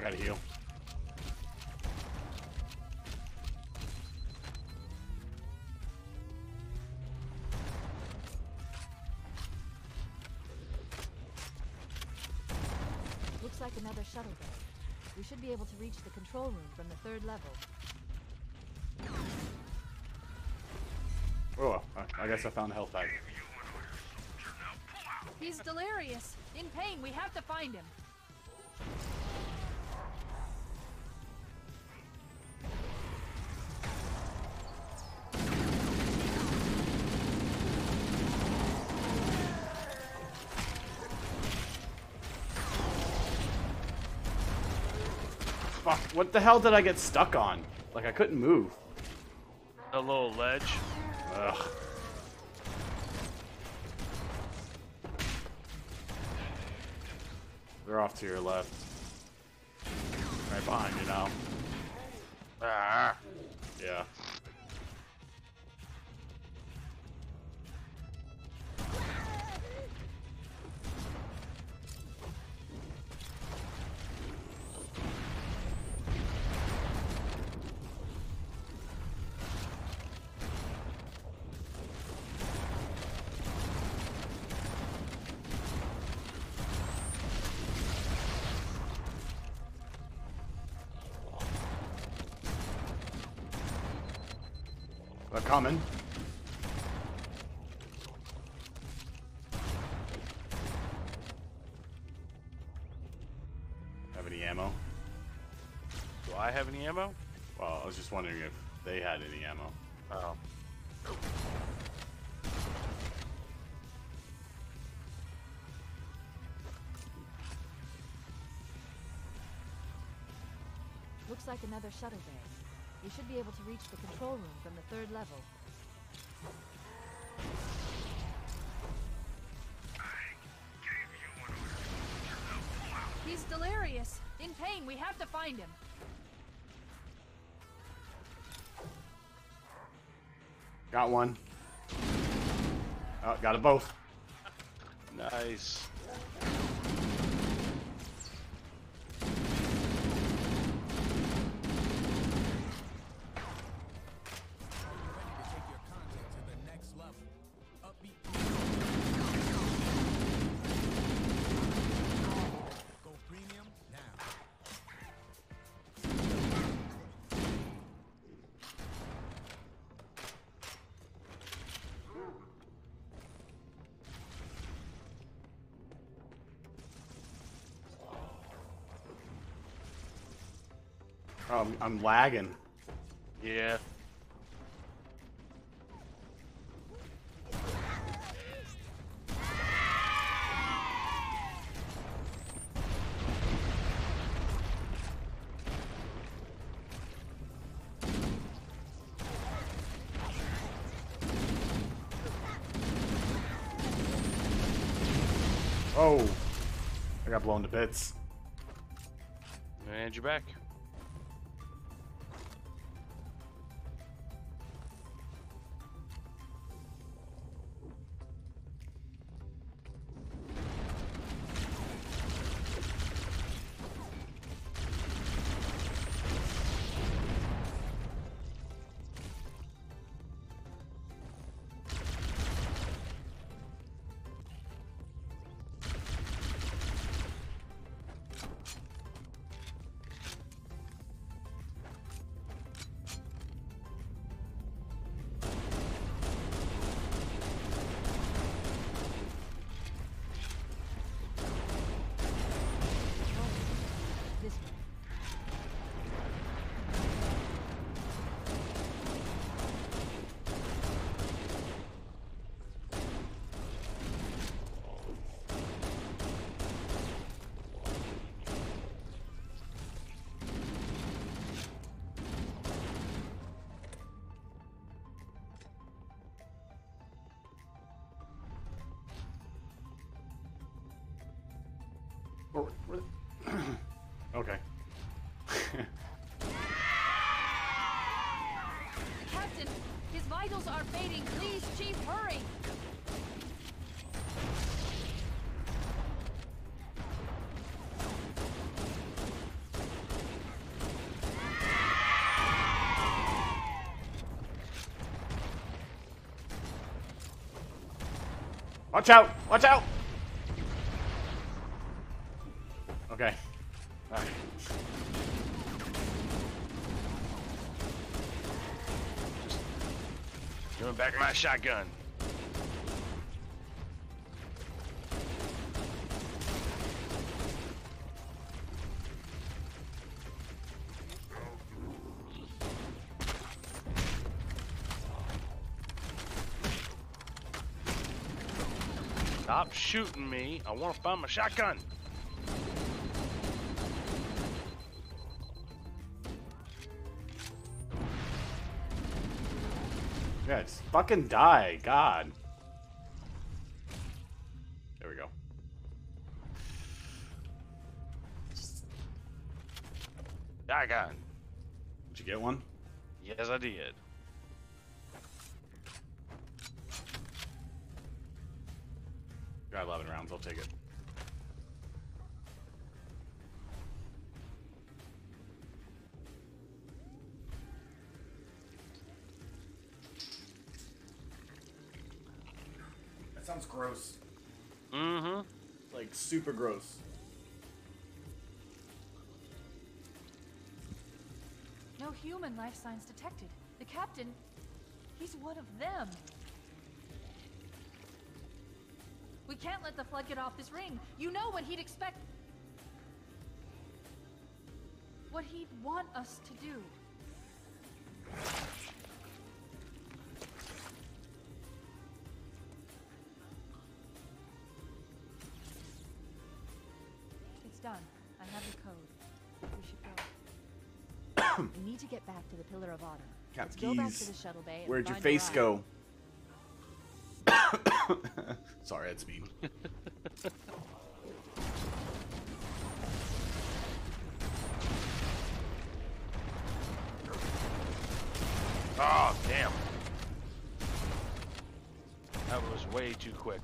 Gotta heal. Looks like another shuttle bay. We should be able to reach the control room from the third level. Oh, I- I guess I found a health bag. He's delirious. In pain. We have to find him. What the hell did I get stuck on? Like, I couldn't move. A little ledge. Ugh. They're off to your left. Right behind you now. Coming. Have any ammo? Do I have any ammo? Well, I was just wondering if they had any ammo. Oh. Looks like another shuttle bay. We should be able to reach the control room from the third level. He's delirious. In pain. We have to find him. Got one. Oh, got it both. Nice. Um, I'm lagging. Yeah. Oh, I got blown to bits. And you're back. Watch out! Watch out! Okay. Alright. Going back to my shotgun. Shooting me. I want to find my shotgun. Yeah, just fucking die. God. Sounds gross. Mm-hmm. Like super gross. No human life signs detected. The captain, he's one of them. We can't let the flood get off this ring. You know what he'd expect. What he'd want us to do. Need to get back to the Pillar of Autumn. Got Let's go back to the shuttle bay. Where'd your face Orion. go? (coughs) Sorry, that's mean. Oh, damn. That was way too quick.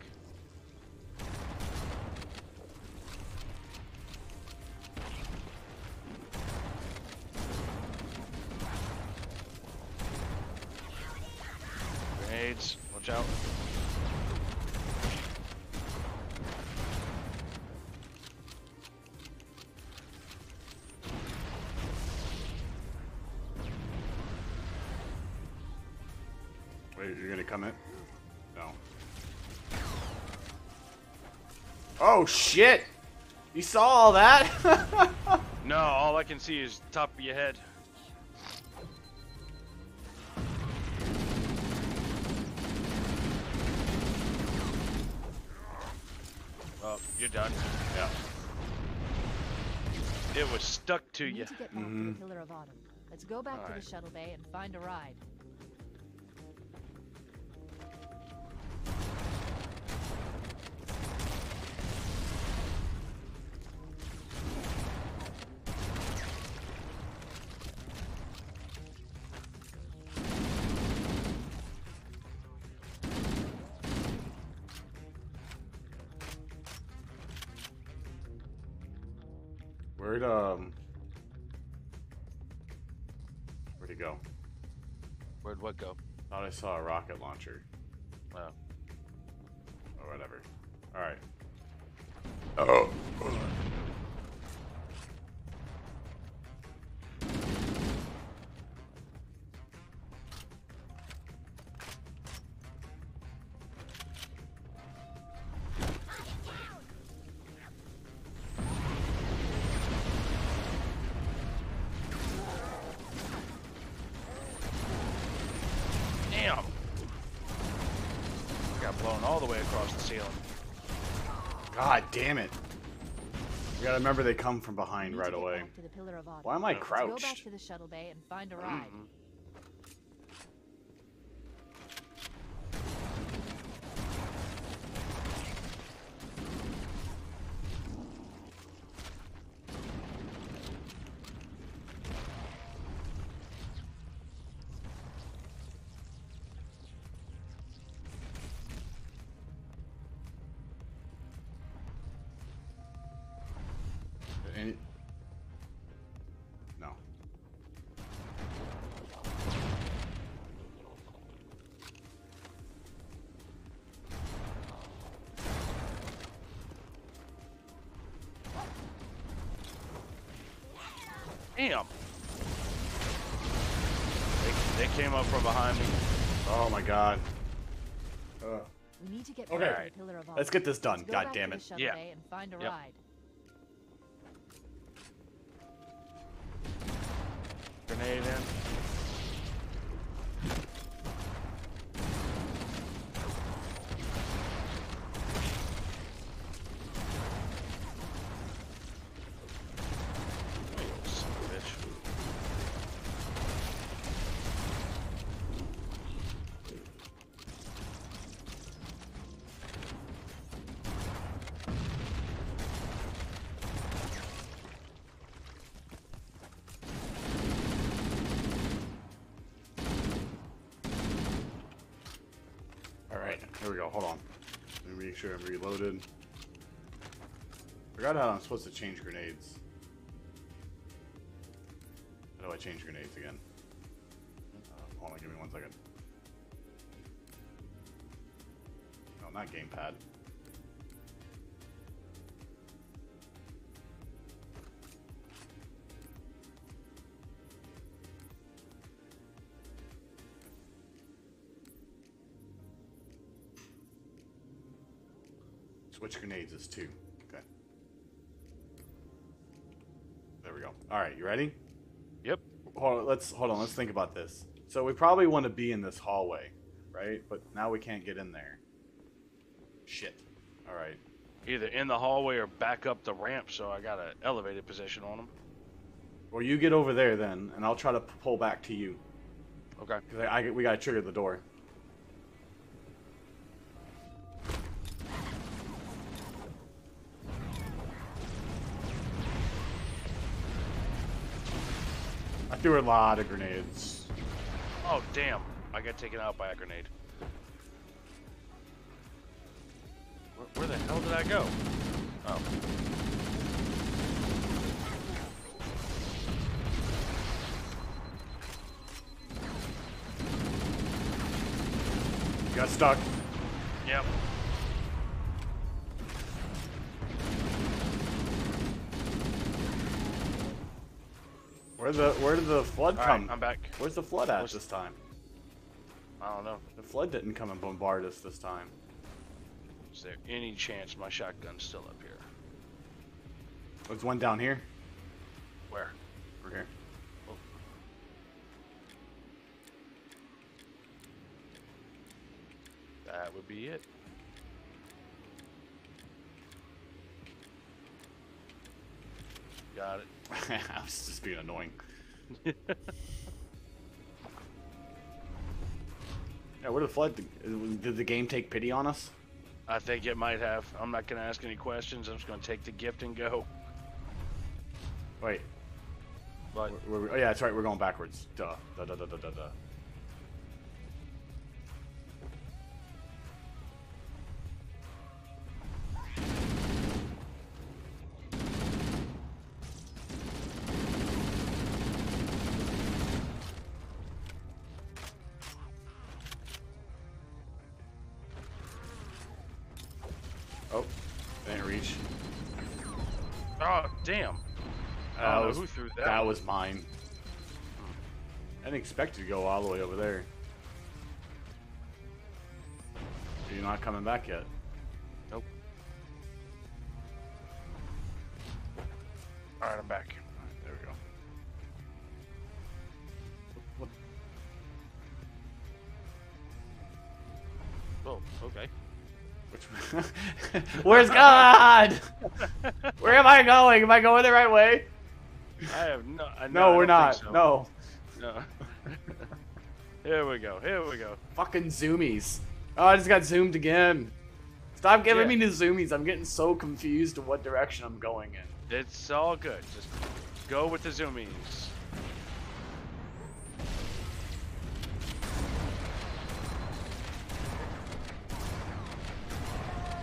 Oh shit! You saw all that? (laughs) no, all I can see is top of your head. Oh, you're done. Yeah. It was stuck to you. Mm -hmm. Let's go back to the shuttle bay and find a ride. Saw a rocket launcher. Damn it. You gotta remember they come from behind right away. back to the Pillar of Autumn. Why am I Let's go back crouched? to the shuttle bay and find a ride. Any... No. Damn! They, they came up from behind me. Oh my god. Ugh. We need to get Okay. back to the Pillar of Autumn. Let's get this done. Let's go God damn it. Yeah. and find a Yep. ride. Sure I'm reloaded. Forgot how I'm supposed to change grenades. How do I change grenades again? Uh, hold on, give me one second. No, not gamepad. Switch grenades is two. Okay. There we go. All right, you ready? Yep. Hold on, let's hold on. Let's think about this. So we probably want to be in this hallway, right? But now we can't get in there. Shit. All right. Either in the hallway or back up the ramp, so I got an elevated position on them. Well, you get over there then, and I'll try to pull back to you Okay. because I, I we gotta trigger the door. Threw a lot of grenades. Oh, damn. I got taken out by a grenade. Where, where the hell did I go? Oh. Got stuck. Yep. Where the where did the flood All come? right, I'm back. Where's the flood at Where's- this time? I don't know. The flood didn't come and bombard us this time. Is there any chance my shotgun's still up here? There's one down here. Where? Over here. Oh. That would be it. Got it. (laughs) I was just being annoying. (laughs) yeah, where the flood? Did the game take pity on us? I think it might have. I'm not gonna ask any questions. I'm just gonna take the gift and go. Wait. But We're, we're- oh yeah, that's right. We're going backwards. Duh. Duh. Duh. Duh. Duh. Duh. duh. I didn't expect to go all the way over there. You're not coming back yet. Nope. All right, I'm back. Alright, there we go. Oh, okay. Which (laughs) Where's God? (laughs) Where am I going? Am I going the right way? I have no. I, No, I we're don't so. No. No. Here we go. Here we go. Fucking zoomies. Oh, I just got zoomed again. Stop giving Yeah. me the zoomies. I'm getting so confused of what direction I'm going in. It's all good. Just go with the zoomies.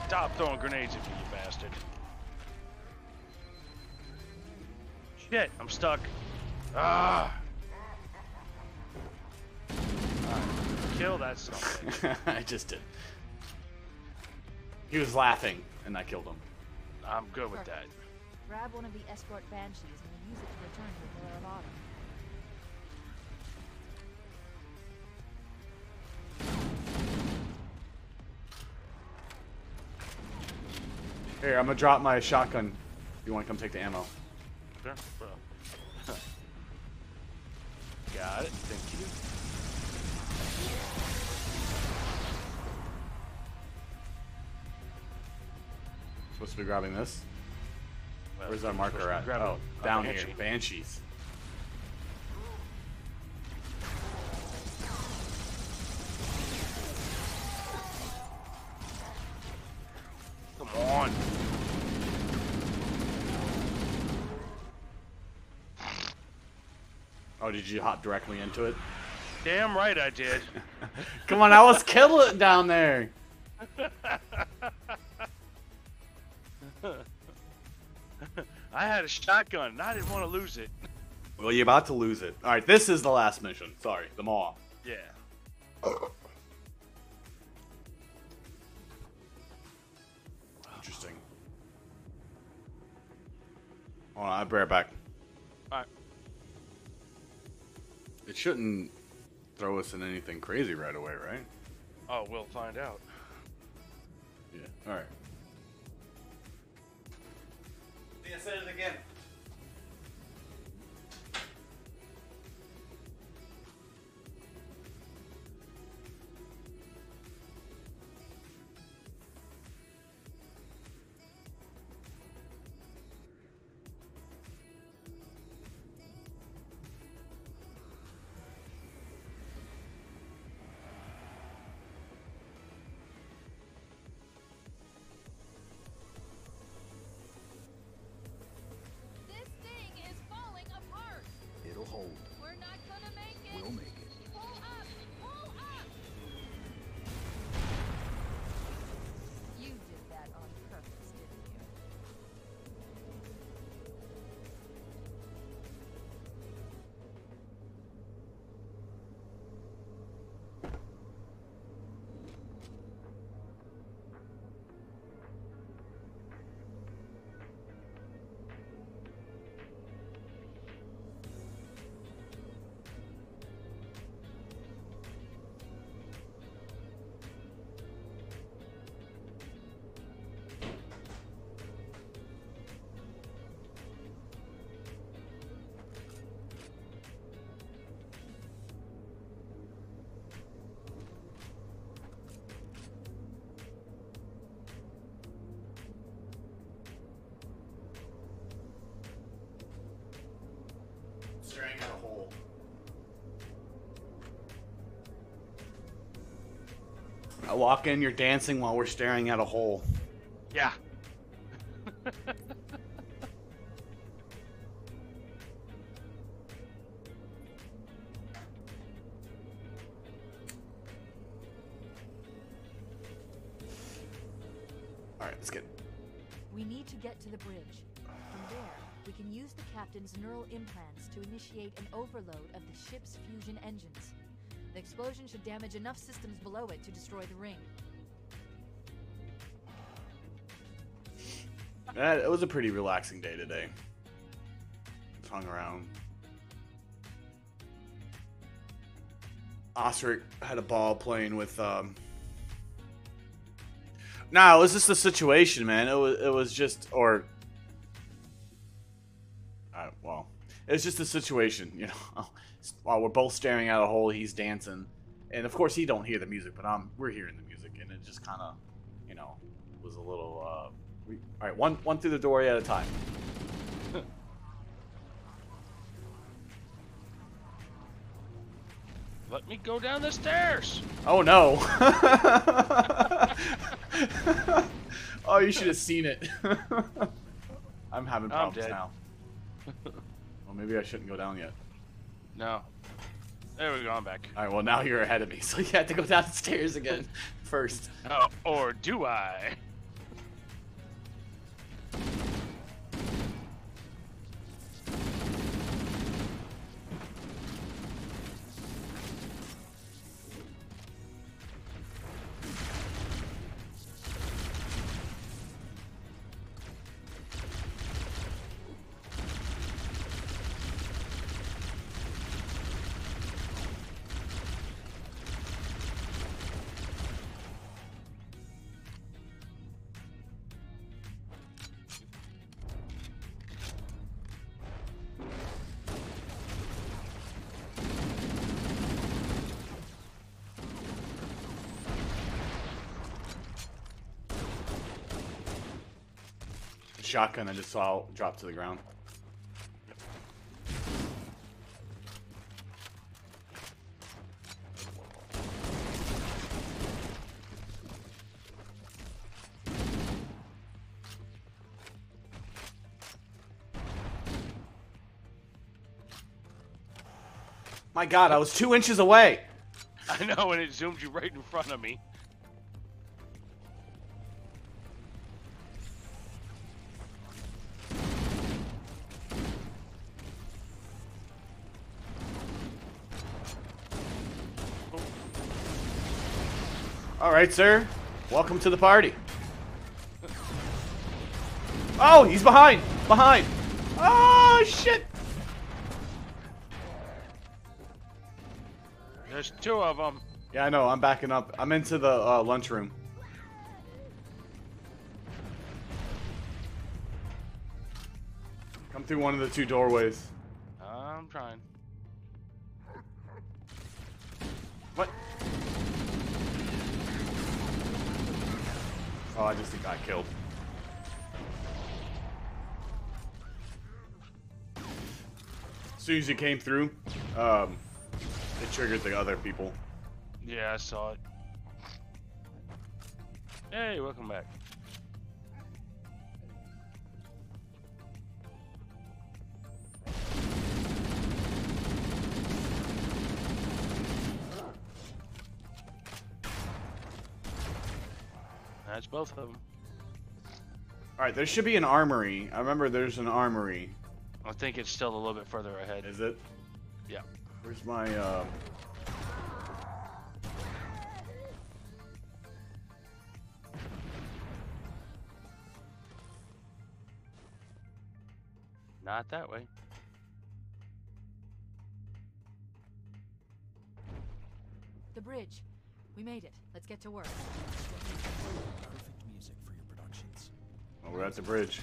Stop throwing grenades at me, you bastard. Shit, I'm stuck. Ah. Kill that son of a bitch. I just did. He was laughing, and I killed him. I'm good with that. Grab one of the escort banshees and we'll use it to return to the Pillar of Autumn. Here, I'm gonna drop my shotgun. You want to come take the ammo? Sure, bro. (laughs) Got it. Thank you. Supposed to be grabbing this. Well, Where's our marker at? Oh, down banshee. here. Banshees. Come on. Oh, did you hop directly into it? Damn right I did. (laughs) Come on, I was killing it down there. (laughs) I had a shotgun and I didn't want to lose it. Well, you're about to lose it. All right, this is the last mission. Sorry, the maw. Yeah. Interesting. Hold on, I'll be right back. Alright. It shouldn't throw us in anything crazy right away, right? Oh, we'll find out. Yeah. All right. Yeah, say it again. I walk in, you're dancing while we're staring at a hole. Yeah. (laughs) All right, let's get. We need to get to the bridge. From there, we can use the captain's neural implants to initiate an overload of the ship's fusion engines. The explosion should damage enough systems below it to destroy the ring. That it was a pretty relaxing day today. Just hung around. Osric had a ball playing with. um No, it was just a situation, man. It was. It was just, or. I, well, it was just a situation, (laughs) you know. While we're both staring at a hole, he's dancing, and of course he don't hear the music, but um, we're hearing the music, and it just kind of, you know, was a little. uh we, all right, one one through the door at a time. (laughs) Let me go down the stairs. Oh no! (laughs) oh, you should have seen it. (laughs) I'm having I'm problems now. well, maybe I shouldn't go down yet. No. There we go. I'm back. All right, well now you're ahead of me, (laughs) so you have to go down the stairs again (laughs) first. Oh, or do I? Shotgun I just saw drop to the ground. My God, I was two inches away. (laughs) I know, and it zoomed you right in front of me. Right, sir. Welcome to the party. Oh, he's behind. Behind. Oh, shit. There's two of them. Yeah, I know. I'm backing up. I'm into the uh, lunchroom. Come through one of the two doorways. Soon as you came through, um, it triggered the other people. Yeah, I saw it. Hey, welcome back. That's both of them. All right, there should be an armory. I remember there's an armory. I think it's still a little bit further ahead. Is it? Yeah. Where's my uh? Not that way. The bridge. We made it. Let's get to work. Perfect music for your productions. Oh, we're at the bridge.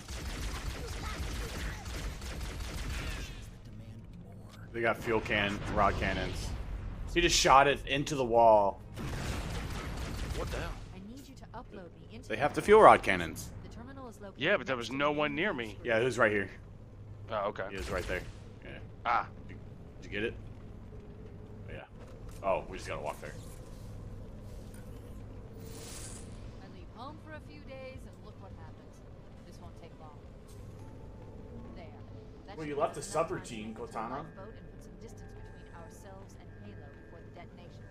They got fuel can, rod cannons. So he just shot it into the wall. What the hell? I need you to upload me into. They have the fuel rod cannons. The terminal is located. Yeah, but there was no one near me. Yeah, it was right here. Oh, okay. He was right there. Yeah. Ah. Did you get it? Oh, yeah. Oh, we just gotta walk there. I leave home for a few days and put you distance between ourselves and Halo before the detonation.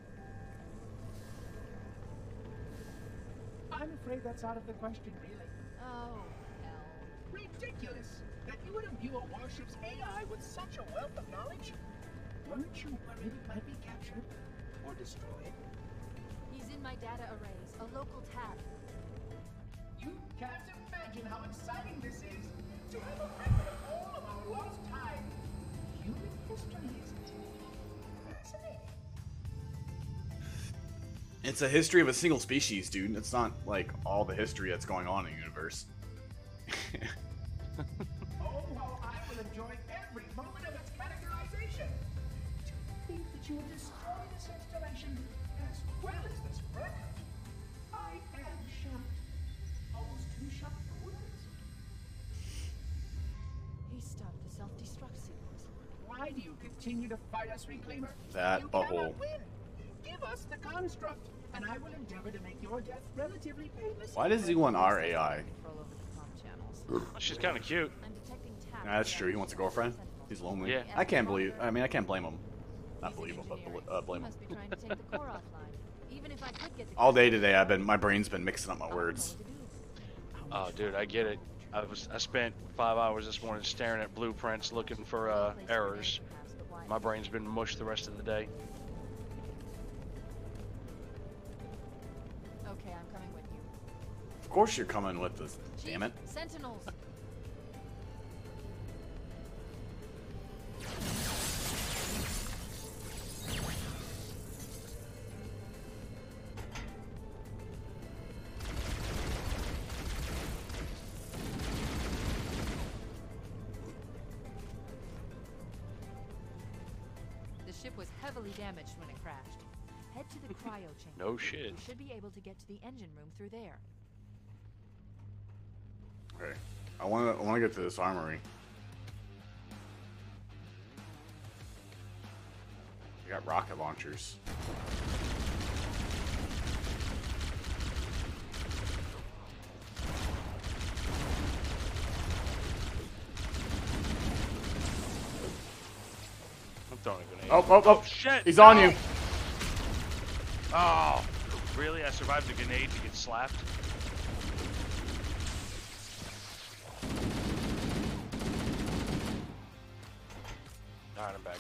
I'm afraid that's out of the question, really. Oh, hell. Ridiculous! That you would imbue a warship's AI with such a wealth of knowledge? Weren't you worried it might be captured or destroyed? He's in my data arrays, a local tab. You can't imagine how exciting this is to have a record time. Human history. It's a history of a single species, dude. It's not like all the history that's going on in the universe. (laughs) continue to fight us, Reclaimer? That you butthole. win. Give us the construct, and I will endeavor to make your death relatively painless. Why does he want our AI? Control over the comm channels. She's kind of cute. I'm detecting taps Nah, that's true. He wants a girlfriend. He's lonely. Yeah. I can't believe. I mean, I can't blame him. Not believe him, but engineering. uh, blame him. must be trying to take the core (laughs) offline. Even if I could get the All day today, I've been. My brain's been mixing up my I don't know words. what to do. Oh, dude, I get it. I was I spent five hours this morning staring at blueprints, looking for uh, errors. Perhaps, but why? My brain's been mush the rest of the day. Okay, I'm coming with you. Of course, you're coming with this. Chief, Damn it. Sentinels. (laughs) damaged when it crashed. Head to the (laughs) cryo chamber. No shit. We should be able to get to the engine room through there. Okay. I want to. I want to get to this armory. You got rocket launchers. I'm throwing a grenade. Oh, oh, oh! shit! He's on you. Oh, really? I survived a grenade to get slapped? Alright, I'm back.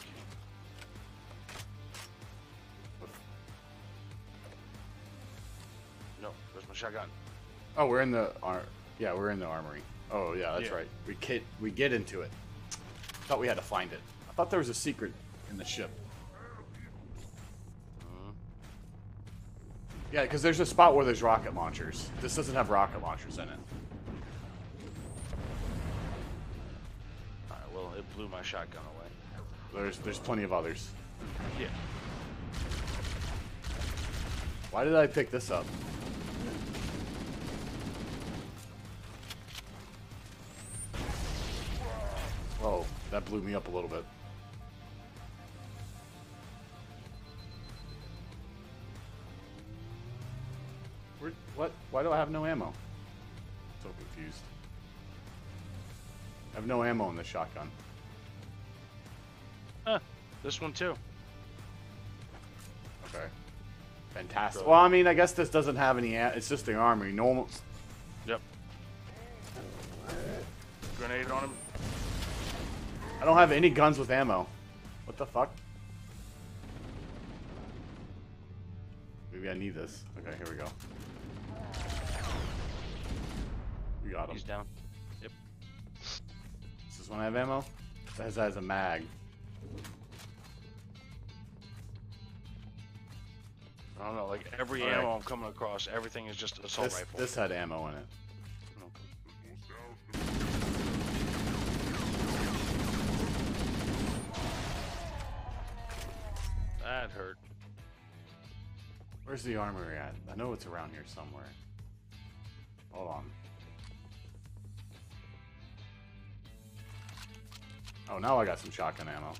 No, where's my shotgun? Oh, we're in the ar- Yeah, we're in the armory. Oh yeah, that's Yeah. right. We get we get into it. Thought we had to find it. I thought there was a secret in the ship. Yeah, because there's a spot where there's rocket launchers. This doesn't have rocket launchers in it. Alright, well, it blew my shotgun away. There's there's plenty of others. Yeah. Why did I pick this up? Whoa, that blew me up a little bit. Why do I have no ammo? So confused. I have no ammo in this shotgun. Huh. This one too. Okay. Fantastic. Well, I mean, I guess this doesn't have any. A- it's just the armory. Normal. Yep. Grenade on him. I don't have any guns with ammo. What the fuck? Maybe I need this. Okay, here we go. We got him. He's down. Yep. Does this one have ammo? That has, a mag. I don't know, like every All right. ammo I'm coming across, everything is just assault This, rifle. this had ammo in it. That hurt. Where's the armory at? I know it's around here somewhere. Hold on. Oh, now I got some shotgun ammo.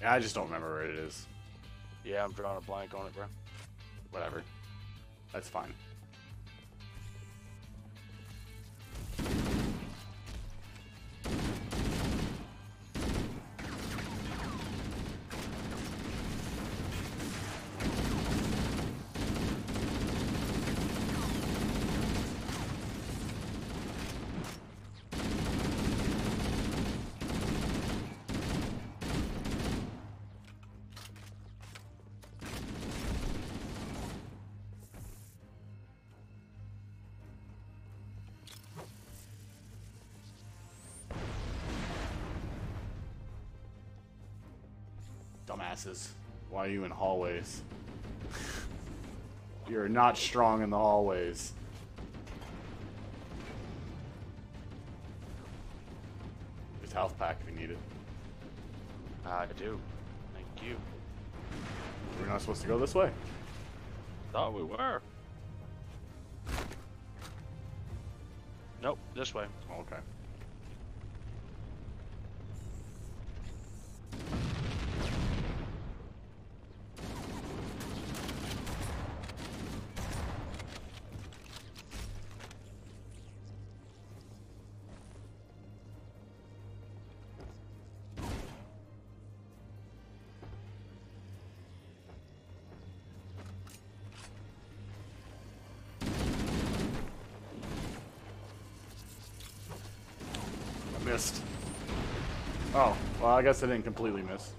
Yeah, I just don't remember where it is. Yeah, I'm drawing a blank on it, bro. Whatever. That's fine. Dumbasses. Why are you in hallways? (laughs) You're not strong in the hallways. There's health pack if you need it. Uh, I do. Thank you. We're not supposed to go this way. Thought we were. Nope, this way. Okay. Well, I guess I didn't completely miss.